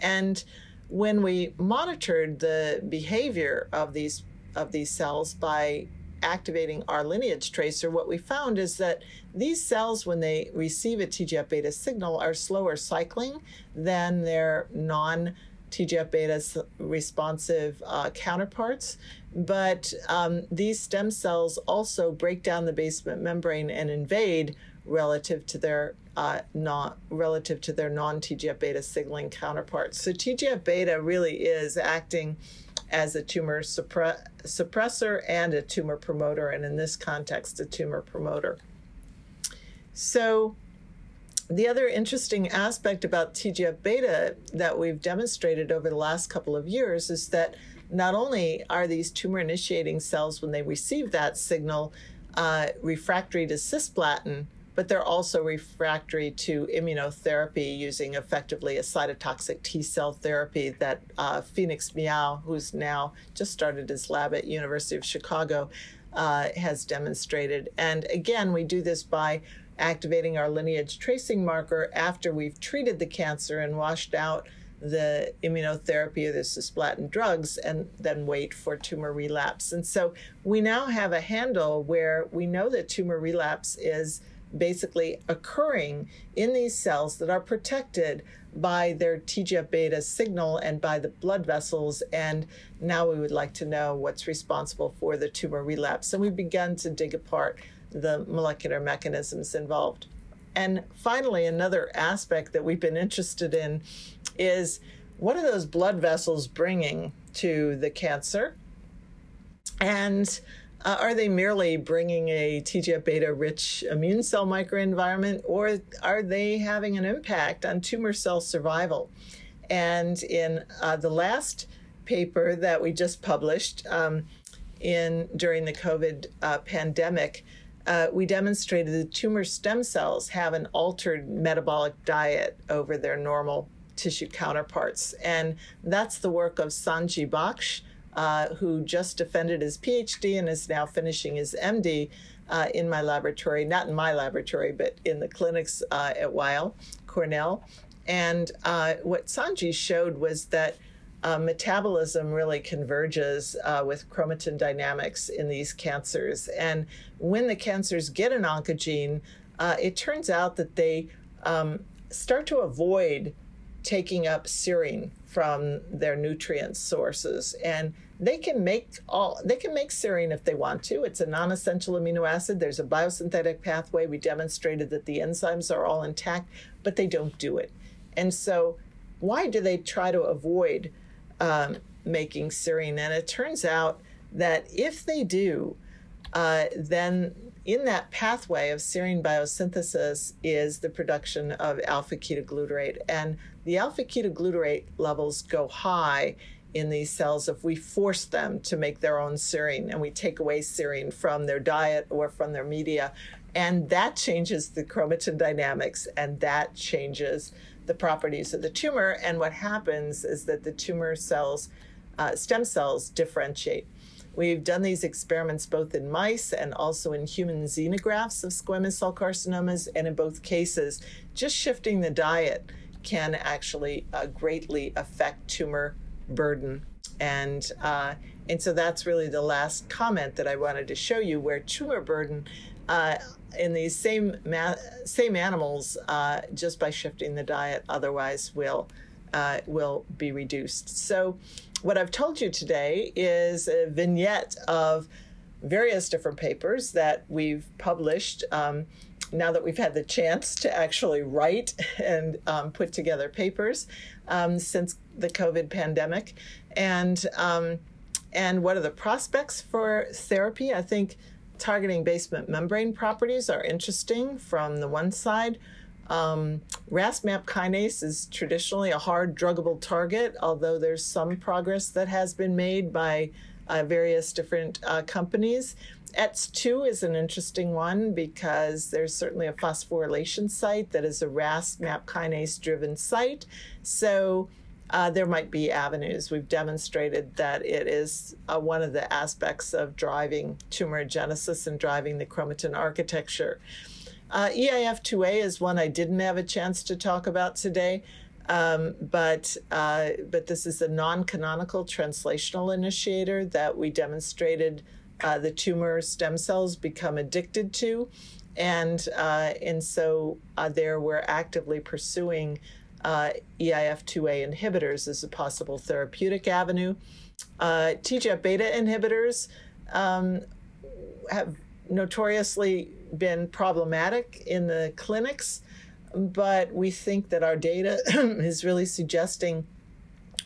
And when we monitored the behavior of these of these cells by activating our lineage tracer, what we found is that these cells, when they receive a TGF beta signal, are slower cycling than their non TGF beta responsive uh, counterparts. But um, these stem cells also break down the basement membrane and invade relative to their uh, not relative to their non TGF beta signaling counterparts. So TGF beta really is acting as a tumor suppre- suppressor and a tumor promoter, and in this context, a tumor promoter. So, the other interesting aspect about TGF beta that we've demonstrated over the last couple of years is that not only are these tumor initiating cells, when they receive that signal, uh, refractory to cisplatin, but they're also refractory to immunotherapy using effectively a cytotoxic T cell therapy that uh, Phoenix Miao, who's now just started his lab at University of Chicago, uh, has demonstrated. And again, we do this by activating our lineage tracing marker after we've treated the cancer and washed out the immunotherapy or the cisplatin drugs and then wait for tumor relapse. And so we now have a handle where we know that tumor relapse is basically occurring in these cells that are protected by their TGF beta signal and by the blood vessels. And now we would like to know what's responsible for the tumor relapse. And we've begun to dig apart the molecular mechanisms involved. And finally, another aspect that we've been interested in is what are those blood vessels bringing to the cancer? And uh, are they merely bringing a TGF beta rich immune cell microenvironment, or are they having an impact on tumor cell survival? And in uh, the last paper that we just published um, in during the COVID uh, pandemic, uh, we demonstrated that tumor stem cells have an altered metabolic diet over their normal tissue counterparts, and that's the work of Sanji Baksh uh, who just defended his PhD and is now finishing his MD uh, in my laboratory, not in my laboratory, but in the clinics uh, at Weill, Cornell. And uh, what Sanji showed was that uh, metabolism really converges with chromatin dynamics in these cancers. And when the cancers get an oncogene, it turns out that they um, start to avoid taking up serine from their nutrient sources. And they can make all they can make serine if they want to. It's a non-essential amino acid. There's a biosynthetic pathway. We demonstrated that the enzymes are all intact but they don't do it. And so why do they try to avoid um, making serine? And it turns out that if they do uh, then in that pathway of serine biosynthesis is the production of alpha ketoglutarate. And the alpha ketoglutarate levels go high in these cells if we force them to make their own serine and we take away serine from their diet or from their media. And that changes the chromatin dynamics and that changes the properties of the tumor. And what happens is that the tumor cells, uh, stem cells, differentiate. We've done these experiments both in mice and also in human xenografts of squamous cell carcinomas, and in both cases, just shifting the diet can actually uh, greatly affect tumor burden. And uh, and so that's really the last comment that I wanted to show you, where tumor burden uh, in these same same animals, uh, just by shifting the diet, otherwise will uh, will be reduced. So what I've told you today is a vignette of various different papers that we've published um, now that we've had the chance to actually write and um, put together papers um, since the COVID pandemic. And, um, and what are the prospects for therapy? I think targeting basement membrane properties are interesting from the one side. Um, RAS-MAP kinase is traditionally a hard druggable target, although there's some progress that has been made by uh, various different uh, companies. ETS2 is an interesting one because there's certainly a phosphorylation site that is a RAS-MAP kinase driven site. So uh, there might be avenues. We've demonstrated that it is uh, one of the aspects of driving tumorigenesis and driving the chromatin architecture. Uh, EIF2A is one I didn't have a chance to talk about today, um, but uh, but this is a non-canonical translational initiator that we demonstrated uh, the tumor stem cells become addicted to, and uh, and so uh, there we're actively pursuing uh, EIF2A inhibitors as a possible therapeutic avenue. TGF beta inhibitors um, have notoriously been problematic in the clinics, but we think that our data is really suggesting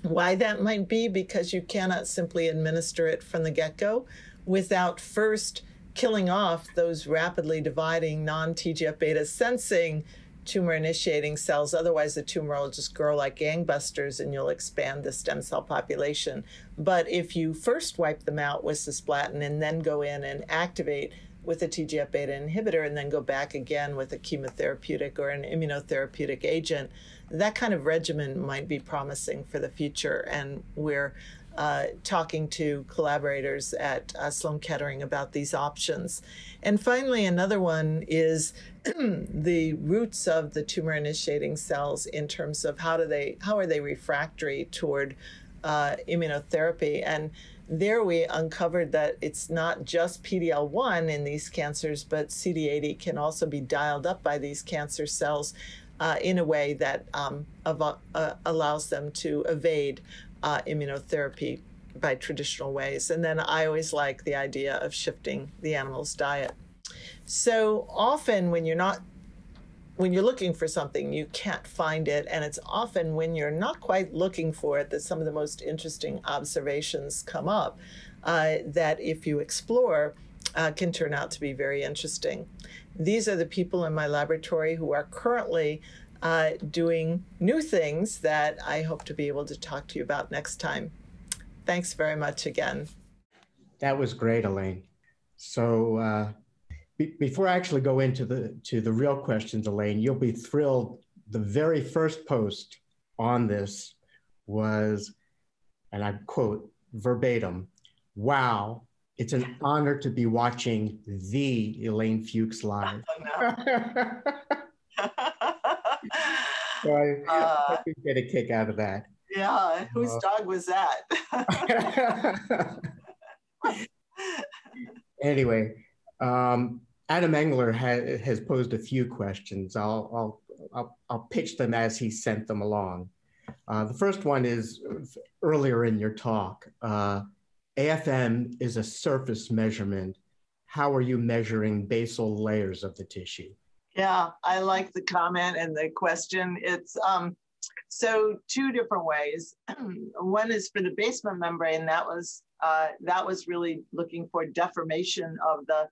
why that might be because you cannot simply administer it from the get go without first killing off those rapidly dividing non TGF beta sensing tumor initiating cells. Otherwise, the tumor will just grow like gangbusters and you'll expand the stem cell population. But if you first wipe them out with cisplatin and then go in and activate with a TGF beta inhibitor and then go back again with a chemotherapeutic or an immunotherapeutic agent, that kind of regimen might be promising for the future. And we're uh, talking to collaborators at uh, Sloan Kettering about these options. And finally, another one is the roots of the tumor initiating cells in terms of how do they how are they refractory toward uh, immunotherapy and there we uncovered that it's not just PD-L1 in these cancers, but CD80 can also be dialed up by these cancer cells uh, in a way that um, av- uh, allows them to evade uh, immunotherapy by traditional ways. And then I always like the idea of shifting the animal's diet. So often when you're not when you're looking for something, you can't find it. And it's often when you're not quite looking for it that some of the most interesting observations come up uh, that, if you explore, uh, can turn out to be very interesting. These are the people in my laboratory who are currently uh, doing new things that I hope to be able to talk to you about next time. Thanks very much again. That was great, Elaine. So uh, be- before I actually go into the to the real questions, Elaine, you'll be thrilled. The very first post on this was, and I quote verbatim, "Wow, it's an honor to be watching the Elaine Fuchs live." so I, uh, I get a kick out of that. Yeah, whose uh, dog was that? anyway, um, Adam Engler ha- has posed a few questions. I'll, I'll, I'll, I'll, pitch them as he sent them along. Uh, the first one is earlier in your talk. Uh, AFM is a surface measurement. How are you measuring basal layers of the tissue? Yeah, I like the comment and the question. It's um, so two different ways. One is for the basement membrane. That was uh, that was really looking for deformation of the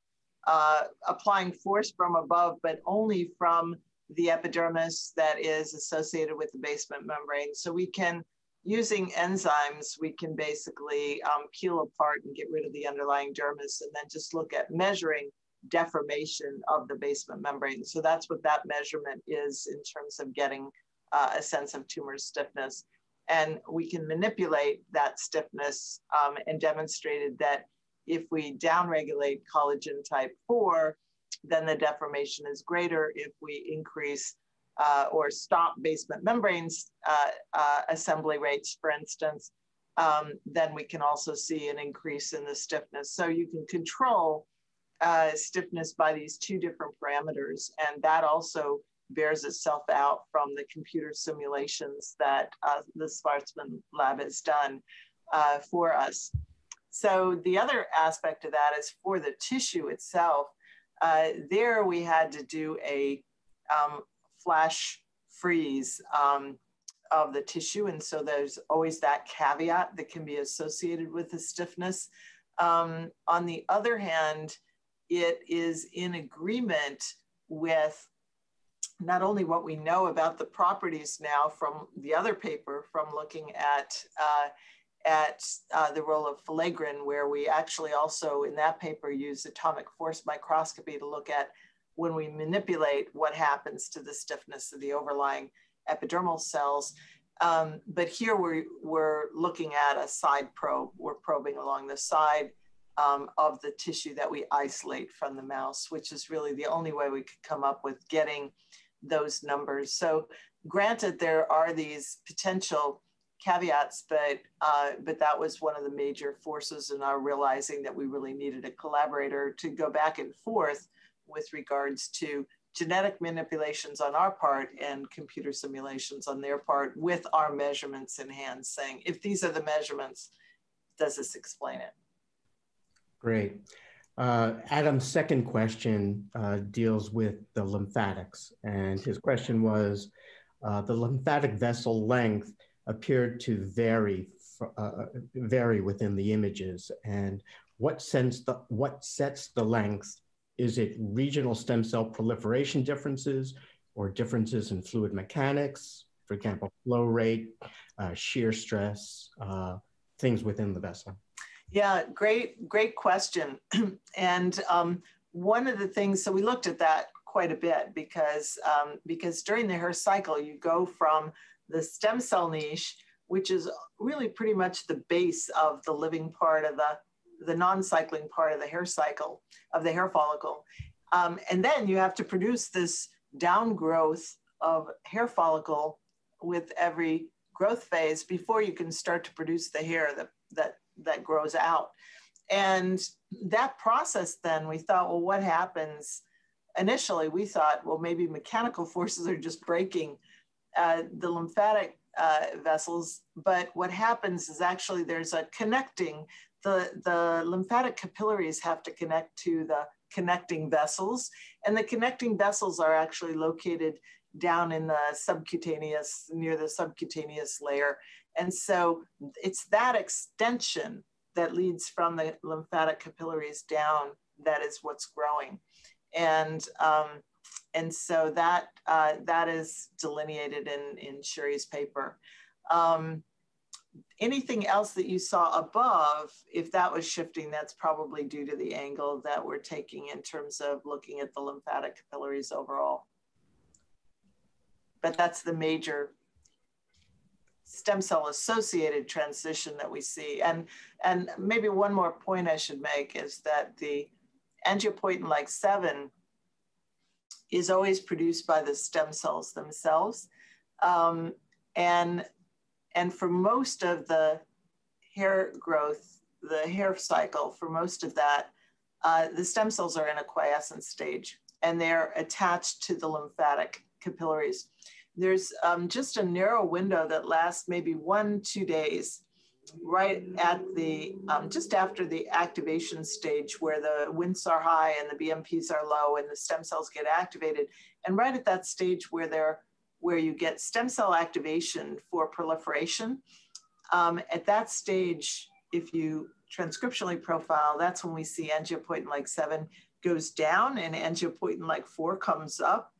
uh, applying force from above, but only from the epidermis that is associated with the basement membrane. So we can, using enzymes, we can basically um, peel apart and get rid of the underlying dermis and then just look at measuring deformation of the basement membrane. So that's what that measurement is in terms of getting uh, a sense of tumor stiffness. And we can manipulate that stiffness um, and demonstrated that if we downregulate collagen type 4, then the deformation is greater. If we increase uh, or stop basement membranes uh, uh, assembly rates, for instance, um, then we can also see an increase in the stiffness. So you can control uh, stiffness by these two different parameters. And that also bears itself out from the computer simulations that uh, the Schwarzman lab has done uh, for us. So the other aspect of that is for the tissue itself. Uh, there we had to do a um, flash freeze um, of the tissue. And so there's always that caveat that can be associated with the stiffness. Um, on the other hand, it is in agreement with not only what we know about the properties now from the other paper from looking at uh, at uh, the role of filaggrin, where we actually also in that paper use atomic force microscopy to look at when we manipulate what happens to the stiffness of the overlying epidermal cells. Um, but here we're, we're looking at a side probe. We're probing along the side um, of the tissue that we isolate from the mouse, which is really the only way we could come up with getting those numbers. So granted, there are these potential caveats, but, uh, but that was one of the major forces in our realizing that we really needed a collaborator to go back and forth with regards to genetic manipulations on our part and computer simulations on their part with our measurements in hand saying, if these are the measurements, does this explain it? Great. Uh, Adam's second question uh, deals with the lymphatics. And his question was uh, the lymphatic vessel length appeared to vary, uh, vary within the images. And what, sense the, what sets the length? Is it regional stem cell proliferation differences or differences in fluid mechanics? For example, flow rate, uh, shear stress, uh, things within the vessel. Yeah, great, great question. and um, one of the things, so we looked at that quite a bit because um, because during the hair cycle, you go from the stem cell niche, which is really pretty much the base of the living part of the the non-cycling part of the hair cycle of the hair follicle, um, and then you have to produce this downgrowth of hair follicle with every growth phase before you can start to produce the hair that that that grows out. And that process, then we thought, well, what happens? Initially, we thought, well, maybe mechanical forces are just breaking uh, the lymphatic uh, vessels. But what happens is actually there's a connecting, the, the lymphatic capillaries have to connect to the connecting vessels. And the connecting vessels are actually located down in the subcutaneous, near the subcutaneous layer. And so it's that extension that leads from the lymphatic capillaries down that is what's growing. And, um, and so that, uh, that is delineated in, in Sherry's paper. Um, anything else that you saw above, if that was shifting, that's probably due to the angle that we're taking in terms of looking at the lymphatic capillaries overall. But that's the major stem cell associated transition that we see. And, and maybe one more point I should make is that the angiopoietin like 7 is always produced by the stem cells themselves. Um, and, and for most of the hair growth, the hair cycle, for most of that, uh, the stem cells are in a quiescent stage and they're attached to the lymphatic capillaries there's um, just a narrow window that lasts maybe one, two days, right at the, um, just after the activation stage where the WNTs are high and the BMPs are low and the stem cells get activated. And right at that stage where they're, where you get stem cell activation for proliferation, um, at that stage, if you transcriptionally profile, that's when we see angiopoietin like 7 goes down and angiopoietin like 4 comes up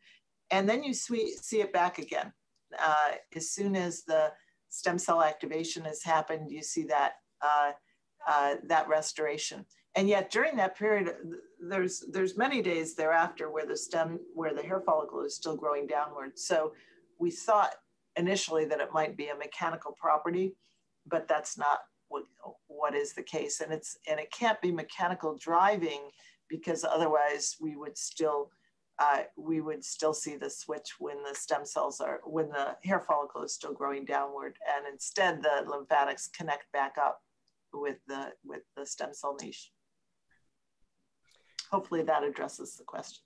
and then you see it back again. Uh, as soon as the stem cell activation has happened, you see that uh, uh, that restoration. And yet during that period, there's there's many days thereafter where the stem where the hair follicle is still growing downward. So we thought initially that it might be a mechanical property, but that's not what what is the case. And it's and it can't be mechanical driving because otherwise we would still uh, we would still see the switch when the stem cells are, when the hair follicle is still growing downward. And instead the lymphatics connect back up with the, with the stem cell niche. Hopefully that addresses the question.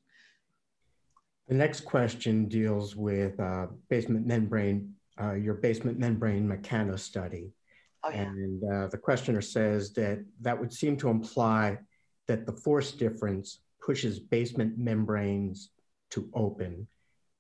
The next question deals with uh, basement membrane, uh, your basement membrane mechano study. Oh, yeah. And uh, the questioner says that that would seem to imply that the force difference pushes basement membranes to open.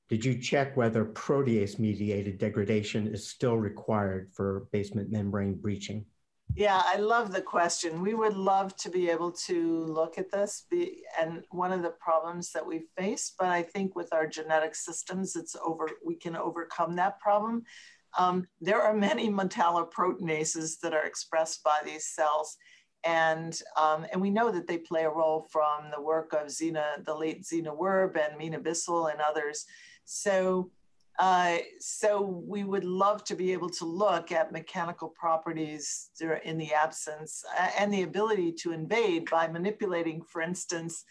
Did you check whether protease mediated degradation is still required for basement membrane breaching? Yeah, I love the question. We would love to be able to look at this. Be, and one of the problems that we face, but I think with our genetic systems, it's over. We can overcome that problem. Um, there are many metalloproteinases that are expressed by these cells, and, um, and we know that they play a role from the work of Zena, the late Zena Werb and Mina Bissell and others. So, uh, so we would love to be able to look at mechanical properties in the absence and the ability to invade by manipulating, for instance,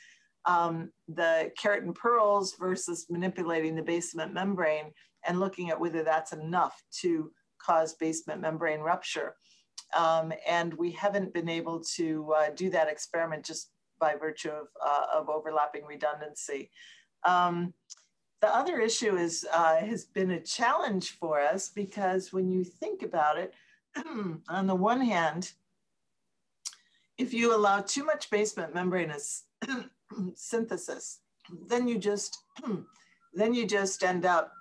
um, the keratin pearls versus manipulating the basement membrane and looking at whether that's enough to cause basement membrane rupture. Um, and we haven't been able to uh, do that experiment just by virtue of, uh, of overlapping redundancy. Um, the other issue is, uh, has been a challenge for us because when you think about it, on the one hand, if you allow too much basement membranous synthesis, then you just then you just end up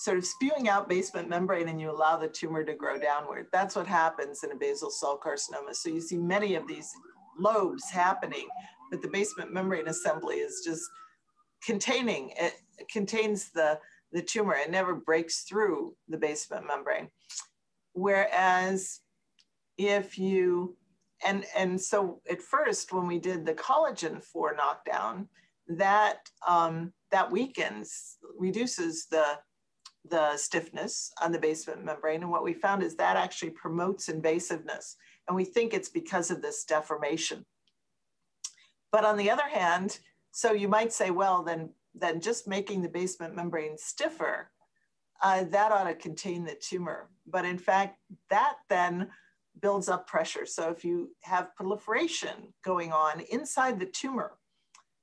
sort of spewing out basement membrane and you allow the tumor to grow downward. That's what happens in a basal cell carcinoma. So you see many of these lobes happening, but the basement membrane assembly is just containing it contains the the tumor. It never breaks through the basement membrane. Whereas if you and and so at first when we did the collagen 4 knockdown that um, that weakens reduces the the stiffness on the basement membrane. And what we found is that actually promotes invasiveness. And we think it's because of this deformation. But on the other hand so you might say well then then just making the basement membrane stiffer uh, that ought to contain the tumor. But in fact that then builds up pressure. So if you have proliferation going on inside the tumor,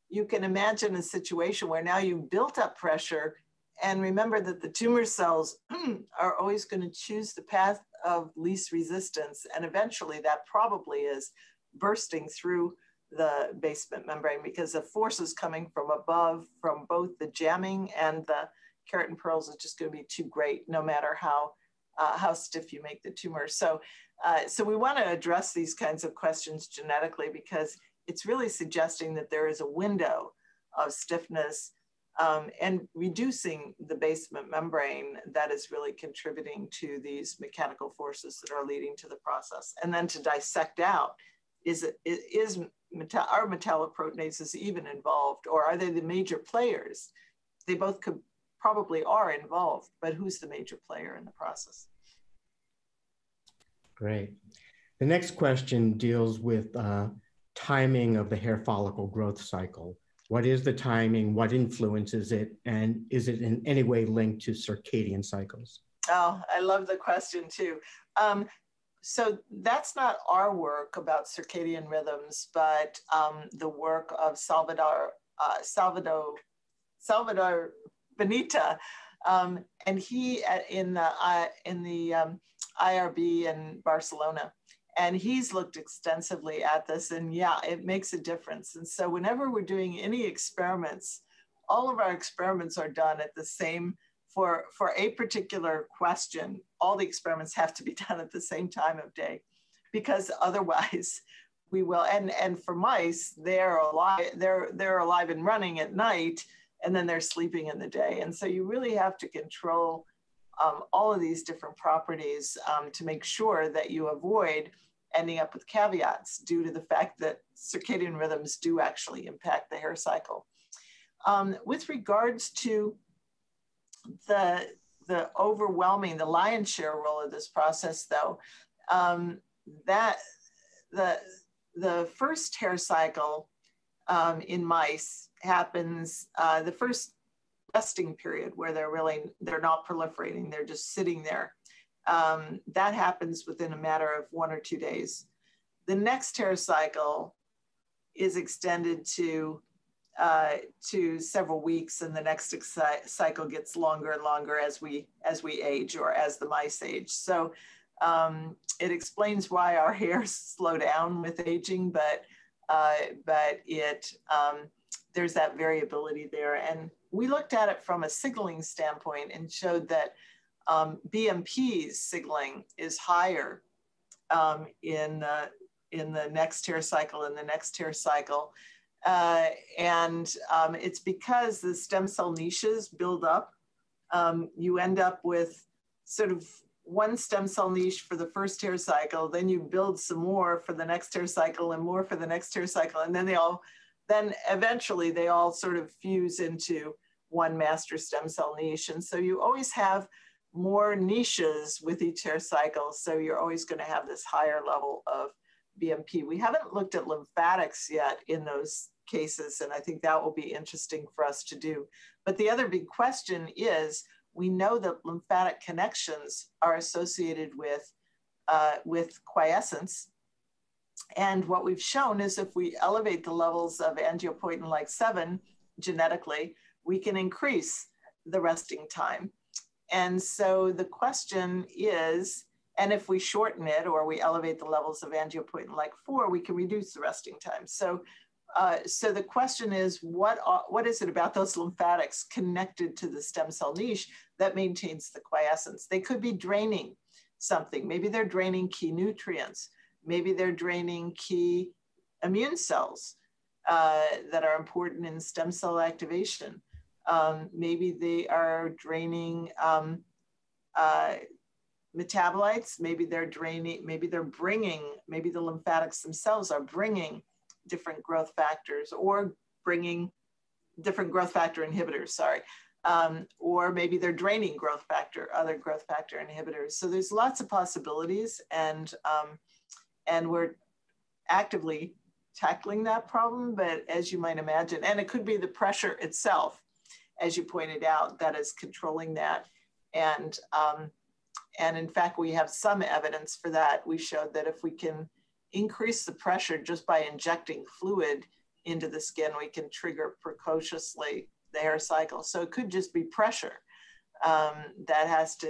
you can imagine a situation where now you've built up pressure and remember that the tumor cells are always going to choose the path of least resistance. And eventually that probably is bursting through the basement membrane because the forces coming from above, from both the jamming and the keratin pearls is just going to be too great, no matter how, uh, how stiff you make the tumor. So uh, so we want to address these kinds of questions genetically because it's really suggesting that there is a window of stiffness um, and reducing the basement membrane that is really contributing to these mechanical forces that are leading to the process. And then to dissect out, is, it, is metal, are metalloproteinases even involved or are they the major players? They both could probably are involved, but who's the major player in the process? Great. The next question deals with uh, timing of the hair follicle growth cycle. What is the timing? What influences it? And is it in any way linked to circadian cycles? Oh, I love the question too. Um, so that's not our work about circadian rhythms, but um, the work of Salvador, uh, Salvador, Salvador Benitah, um, and he uh, in the uh, in the um, IRB in Barcelona. And he's looked extensively at this, and yeah, it makes a difference. And so, whenever we're doing any experiments, all of our experiments are done at the same for for a particular question. All the experiments have to be done at the same time of day, because otherwise, we will. And and for mice, they're alive. They're they're alive and running at night, and then they're sleeping in the day. And so, you really have to control um, all of these different properties um, to make sure that you avoid ending up with caveats due to the fact that circadian rhythms do actually impact the hair cycle. Um, with regards to the, the overwhelming, the lion's share role of this process though, um, that the, the first hair cycle um, in mice happens, uh, the first resting period where they're really they're not proliferating they're just sitting there um, that happens within a matter of one or two days. The next hair cycle is extended to uh, to several weeks and the next cycle gets longer and longer as we as we age or as the mice age. So um, it explains why our hairs slow down with aging but uh, but it um, there's that variability there. And we looked at it from a signaling standpoint and showed that um, BMP's signaling is higher um, in, uh, in the next hair cycle and the next hair cycle. Uh, and um, it's because the stem cell niches build up. Um, you end up with sort of one stem cell niche for the first hair cycle, then you build some more for the next hair cycle and more for the next hair cycle, and then they all then eventually they all sort of fuse into one master stem cell niche. And so you always have more niches with each hair cycle. So you're always going to have this higher level of BMP. We haven't looked at lymphatics yet in those cases, and I think that will be interesting for us to do. But the other big question is we know that lymphatic connections are associated with, uh, with quiescence and what we've shown is if we elevate the levels of angiopoietin like 7 genetically, we can increase the resting time. And so the question is, And if we shorten it or we elevate the levels of angiopoietin like 4, we can reduce the resting time. So, uh, so the question is, what, are, what is it about those lymphatics connected to the stem cell niche that maintains the quiescence? They could be draining something. Maybe they're draining key nutrients. Maybe they're draining key immune cells uh, that are important in stem cell activation. Um, maybe they are draining um, uh, metabolites. Maybe they're draining, maybe they're bringing, maybe the lymphatics themselves are bringing different growth factors or bringing different growth factor inhibitors, sorry. Um, or maybe they're draining growth factor, other growth factor inhibitors. So there's lots of possibilities and, um, and we're actively tackling that problem, but as you might imagine, and it could be the pressure itself, as you pointed out, that is controlling that. And, um, and in fact, we have some evidence for that. We showed that if we can increase the pressure just by injecting fluid into the skin, we can trigger precociously the hair cycle. So it could just be pressure um, that has to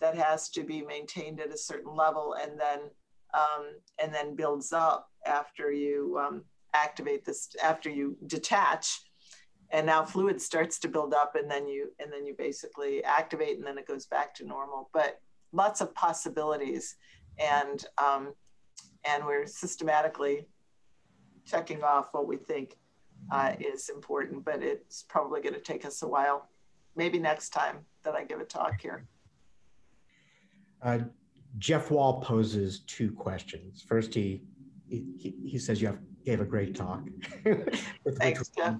that has to be maintained at a certain level, and then um, and then builds up after you um, activate this after you detach and now fluid starts to build up and then you and then you basically activate and then it goes back to normal. But lots of possibilities and um, and we're systematically checking off what we think uh, is important but it's probably going to take us a while. Maybe next time that i give a talk here. Uh, jeff Wahl poses two questions. First he he, he says you have gave a great talk. Thanks jeff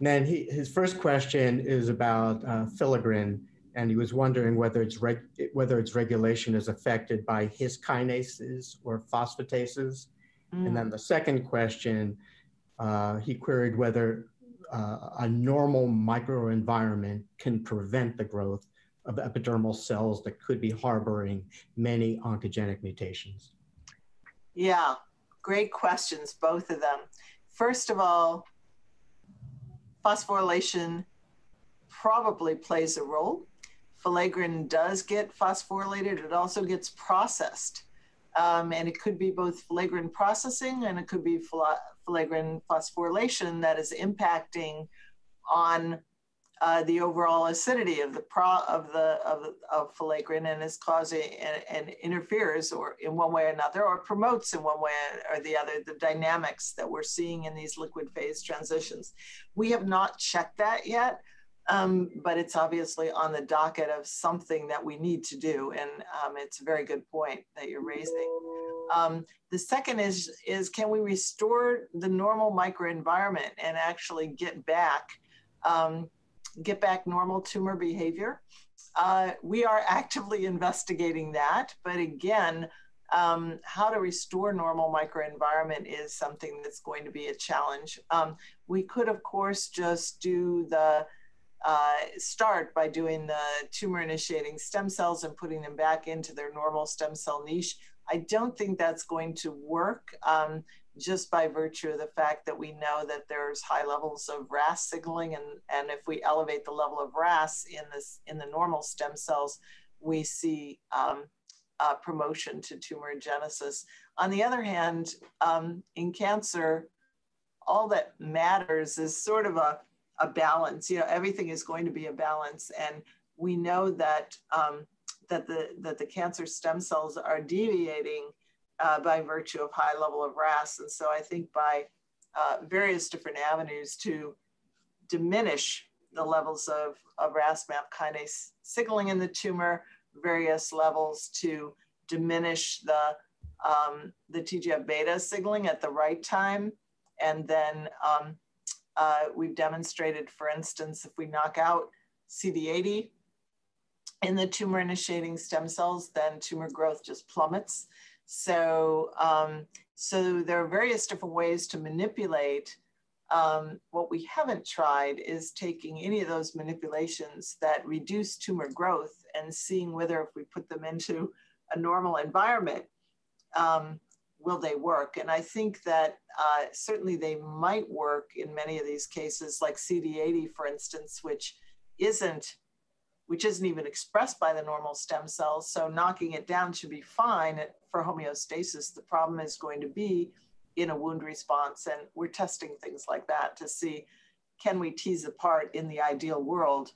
and then he, his first question is about uh, filaggrin, and he was wondering whether its reg- whether its regulation is affected by his kinases or phosphatases. Mm. And then the second question, uh, he queried whether uh, a normal microenvironment can prevent the growth of epidermal cells that could be harboring many oncogenic mutations. Yeah, great questions, both of them. First of all, phosphorylation probably plays a role. Filaggrin does get phosphorylated, it also gets processed. Um, and it could be both filaggrin processing and it could be filaggrin phosphorylation that is impacting on uh, the overall acidity of the pro of the of, of filaggrin and is causing and, and, interferes or in one way or another or promotes in one way or the other the dynamics that we're seeing in these liquid phase transitions. We have not checked that yet. Um, but it's obviously on the docket of something that we need to do, and um, it's a very good point that you're raising. Um, the second is is can we restore the normal microenvironment and actually get back um, get back normal tumor behavior. Uh, we are actively investigating that, but again, um, how to restore normal microenvironment is something that's going to be a challenge. Um, we could, of course, just do the uh, start by doing the tumor initiating stem cells and putting them back into their normal stem cell niche. I don't think that's going to work. Um, just by virtue of the fact that we know that there's high levels of RAS signaling, and, and if we elevate the level of RAS in this in the normal stem cells, we see um, promotion to tumorigenesis. On the other hand, um, in cancer, all that matters is sort of a, a balance. You know, everything is going to be a balance, and we know that um, that the that the cancer stem cells are deviating uh, by virtue of high level of RAS. And so I think by uh, various different avenues to diminish the levels of, of RAS MAP kinase signaling in the tumor, various levels to diminish the, um, the TGF beta signaling at the right time. And then um, uh, we've demonstrated, for instance, if we knock out CD80 in the tumor initiating stem cells, then tumor growth just plummets. So, um, so there are various different ways to manipulate. Um, what we haven't tried is taking any of those manipulations that reduce tumor growth and seeing whether if we put them into a normal environment, um, will they work? And I think that uh, certainly they might work in many of these cases, like CD80, for instance, which isn't which isn't even expressed by the normal stem cells. So knocking it down should be fine for homeostasis. The problem is going to be in a wound response. And we're testing things like that to see can we tease apart in the ideal world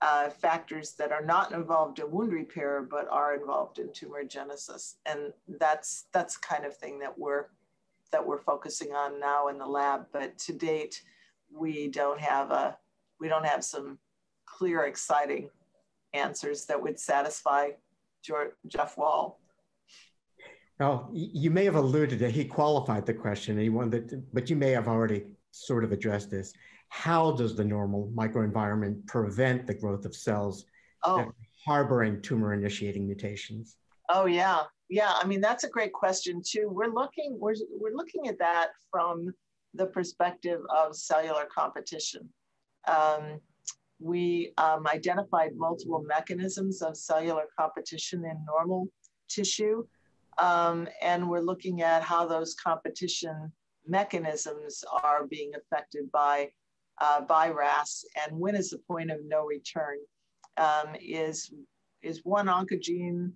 uh, factors that are not involved in wound repair but are involved in tumorigenesis. And that's that's kind of thing that we're that we're focusing on now in the lab. But to date, we don't have a we don't have some clear, exciting answers that would satisfy George, Jeff Wahl. Well, you may have alluded that he qualified the question, and he wanted, to, but you may have already sort of addressed this. How does the normal microenvironment prevent the growth of cells oh. harboring tumor-initiating mutations? Oh yeah, yeah. I mean that's a great question too. We're looking we're we're looking at that from the perspective of cellular competition. Um, we um, identified multiple mechanisms of cellular competition in normal tissue. Um, and we're looking at how those competition mechanisms are being affected by, uh, by RAS and when is the point of no return. Um, is, is one oncogene,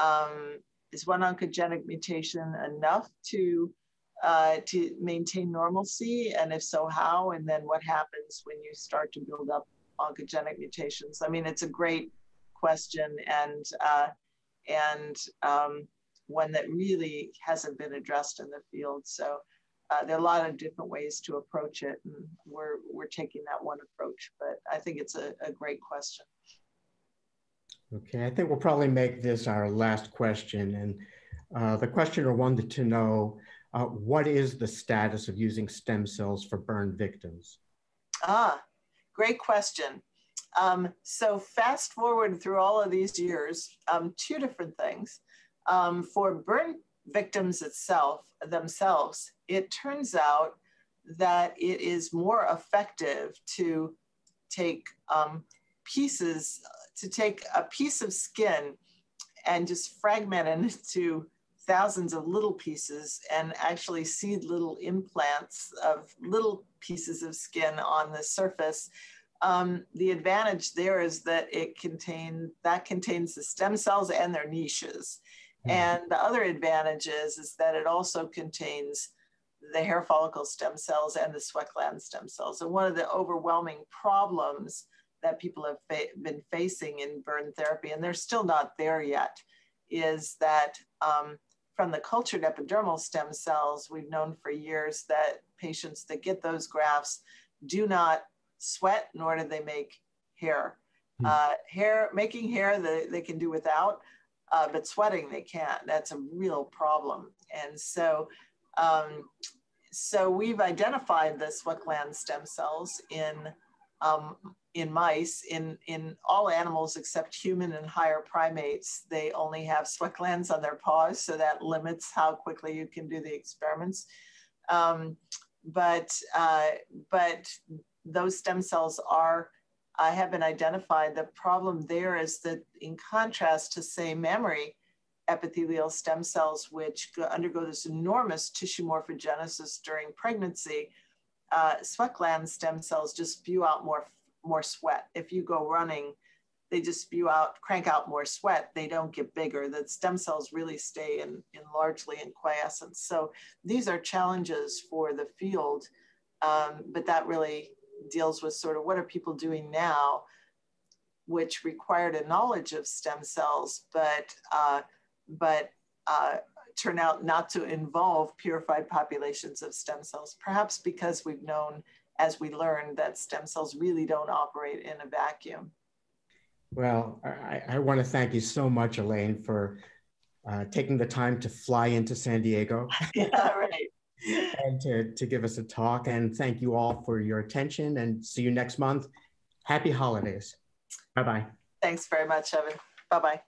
um, is one oncogenic mutation enough to uh, to maintain normalcy? And if so, how? And then what happens when you start to build up oncogenic mutations? I mean, it's a great question and uh, and um, one that really hasn't been addressed in the field. So uh, there are a lot of different ways to approach it, and we're we're taking that one approach. But I think it's a, a great question. Okay, I think we'll probably make this our last question, and uh, the questioner wanted to know uh, what is the status of using stem cells for burn victims? Ah, Great question. Um, so fast forward through all of these years, um, two different things. Um, for burn victims itself, themselves, it turns out that it is more effective to take um, pieces, to take a piece of skin and just fragment it into thousands of little pieces and actually seed little implants of little pieces of skin on the surface. Um, the advantage there is that it contain that contains the stem cells and their niches. Mm-hmm. And the other advantage is, is that it also contains the hair follicle stem cells and the sweat gland stem cells. And one of the overwhelming problems that people have fa been facing in burn therapy, and they're still not there yet, is that um, from the cultured epidermal stem cells, we've known for years that patients that get those grafts do not sweat, nor do they make hair. Mm. Uh, hair making hair they, they can do without, uh, but sweating they can't. That's a real problem. And so, um, so we've identified the sweat gland stem cells in um, in mice, in, in all animals except human and higher primates, they only have sweat glands on their paws, so that limits how quickly you can do the experiments. Um, but, uh, but those stem cells are, uh, have been identified. The problem there is that in contrast to say mammary epithelial stem cells, which undergo this enormous tissue morphogenesis during pregnancy, uh, sweat gland stem cells just spew out more more sweat. If you go running, they just spew out, crank out more sweat. They don't get bigger. The stem cells really stay in, in largely in quiescence. So these are challenges for the field, um, but that really deals with sort of what are people doing now, which required a knowledge of stem cells, but uh, but uh, turn out not to involve purified populations of stem cells, perhaps because we've known as we learn that stem cells really don't operate in a vacuum. Well, I, I want to thank you so much, Elaine, for uh, taking the time to fly into San Diego. yeah, right. And to, to give us a talk. And thank you all for your attention and see you next month. Happy holidays. Bye bye. Thanks very much, Evan. Bye bye.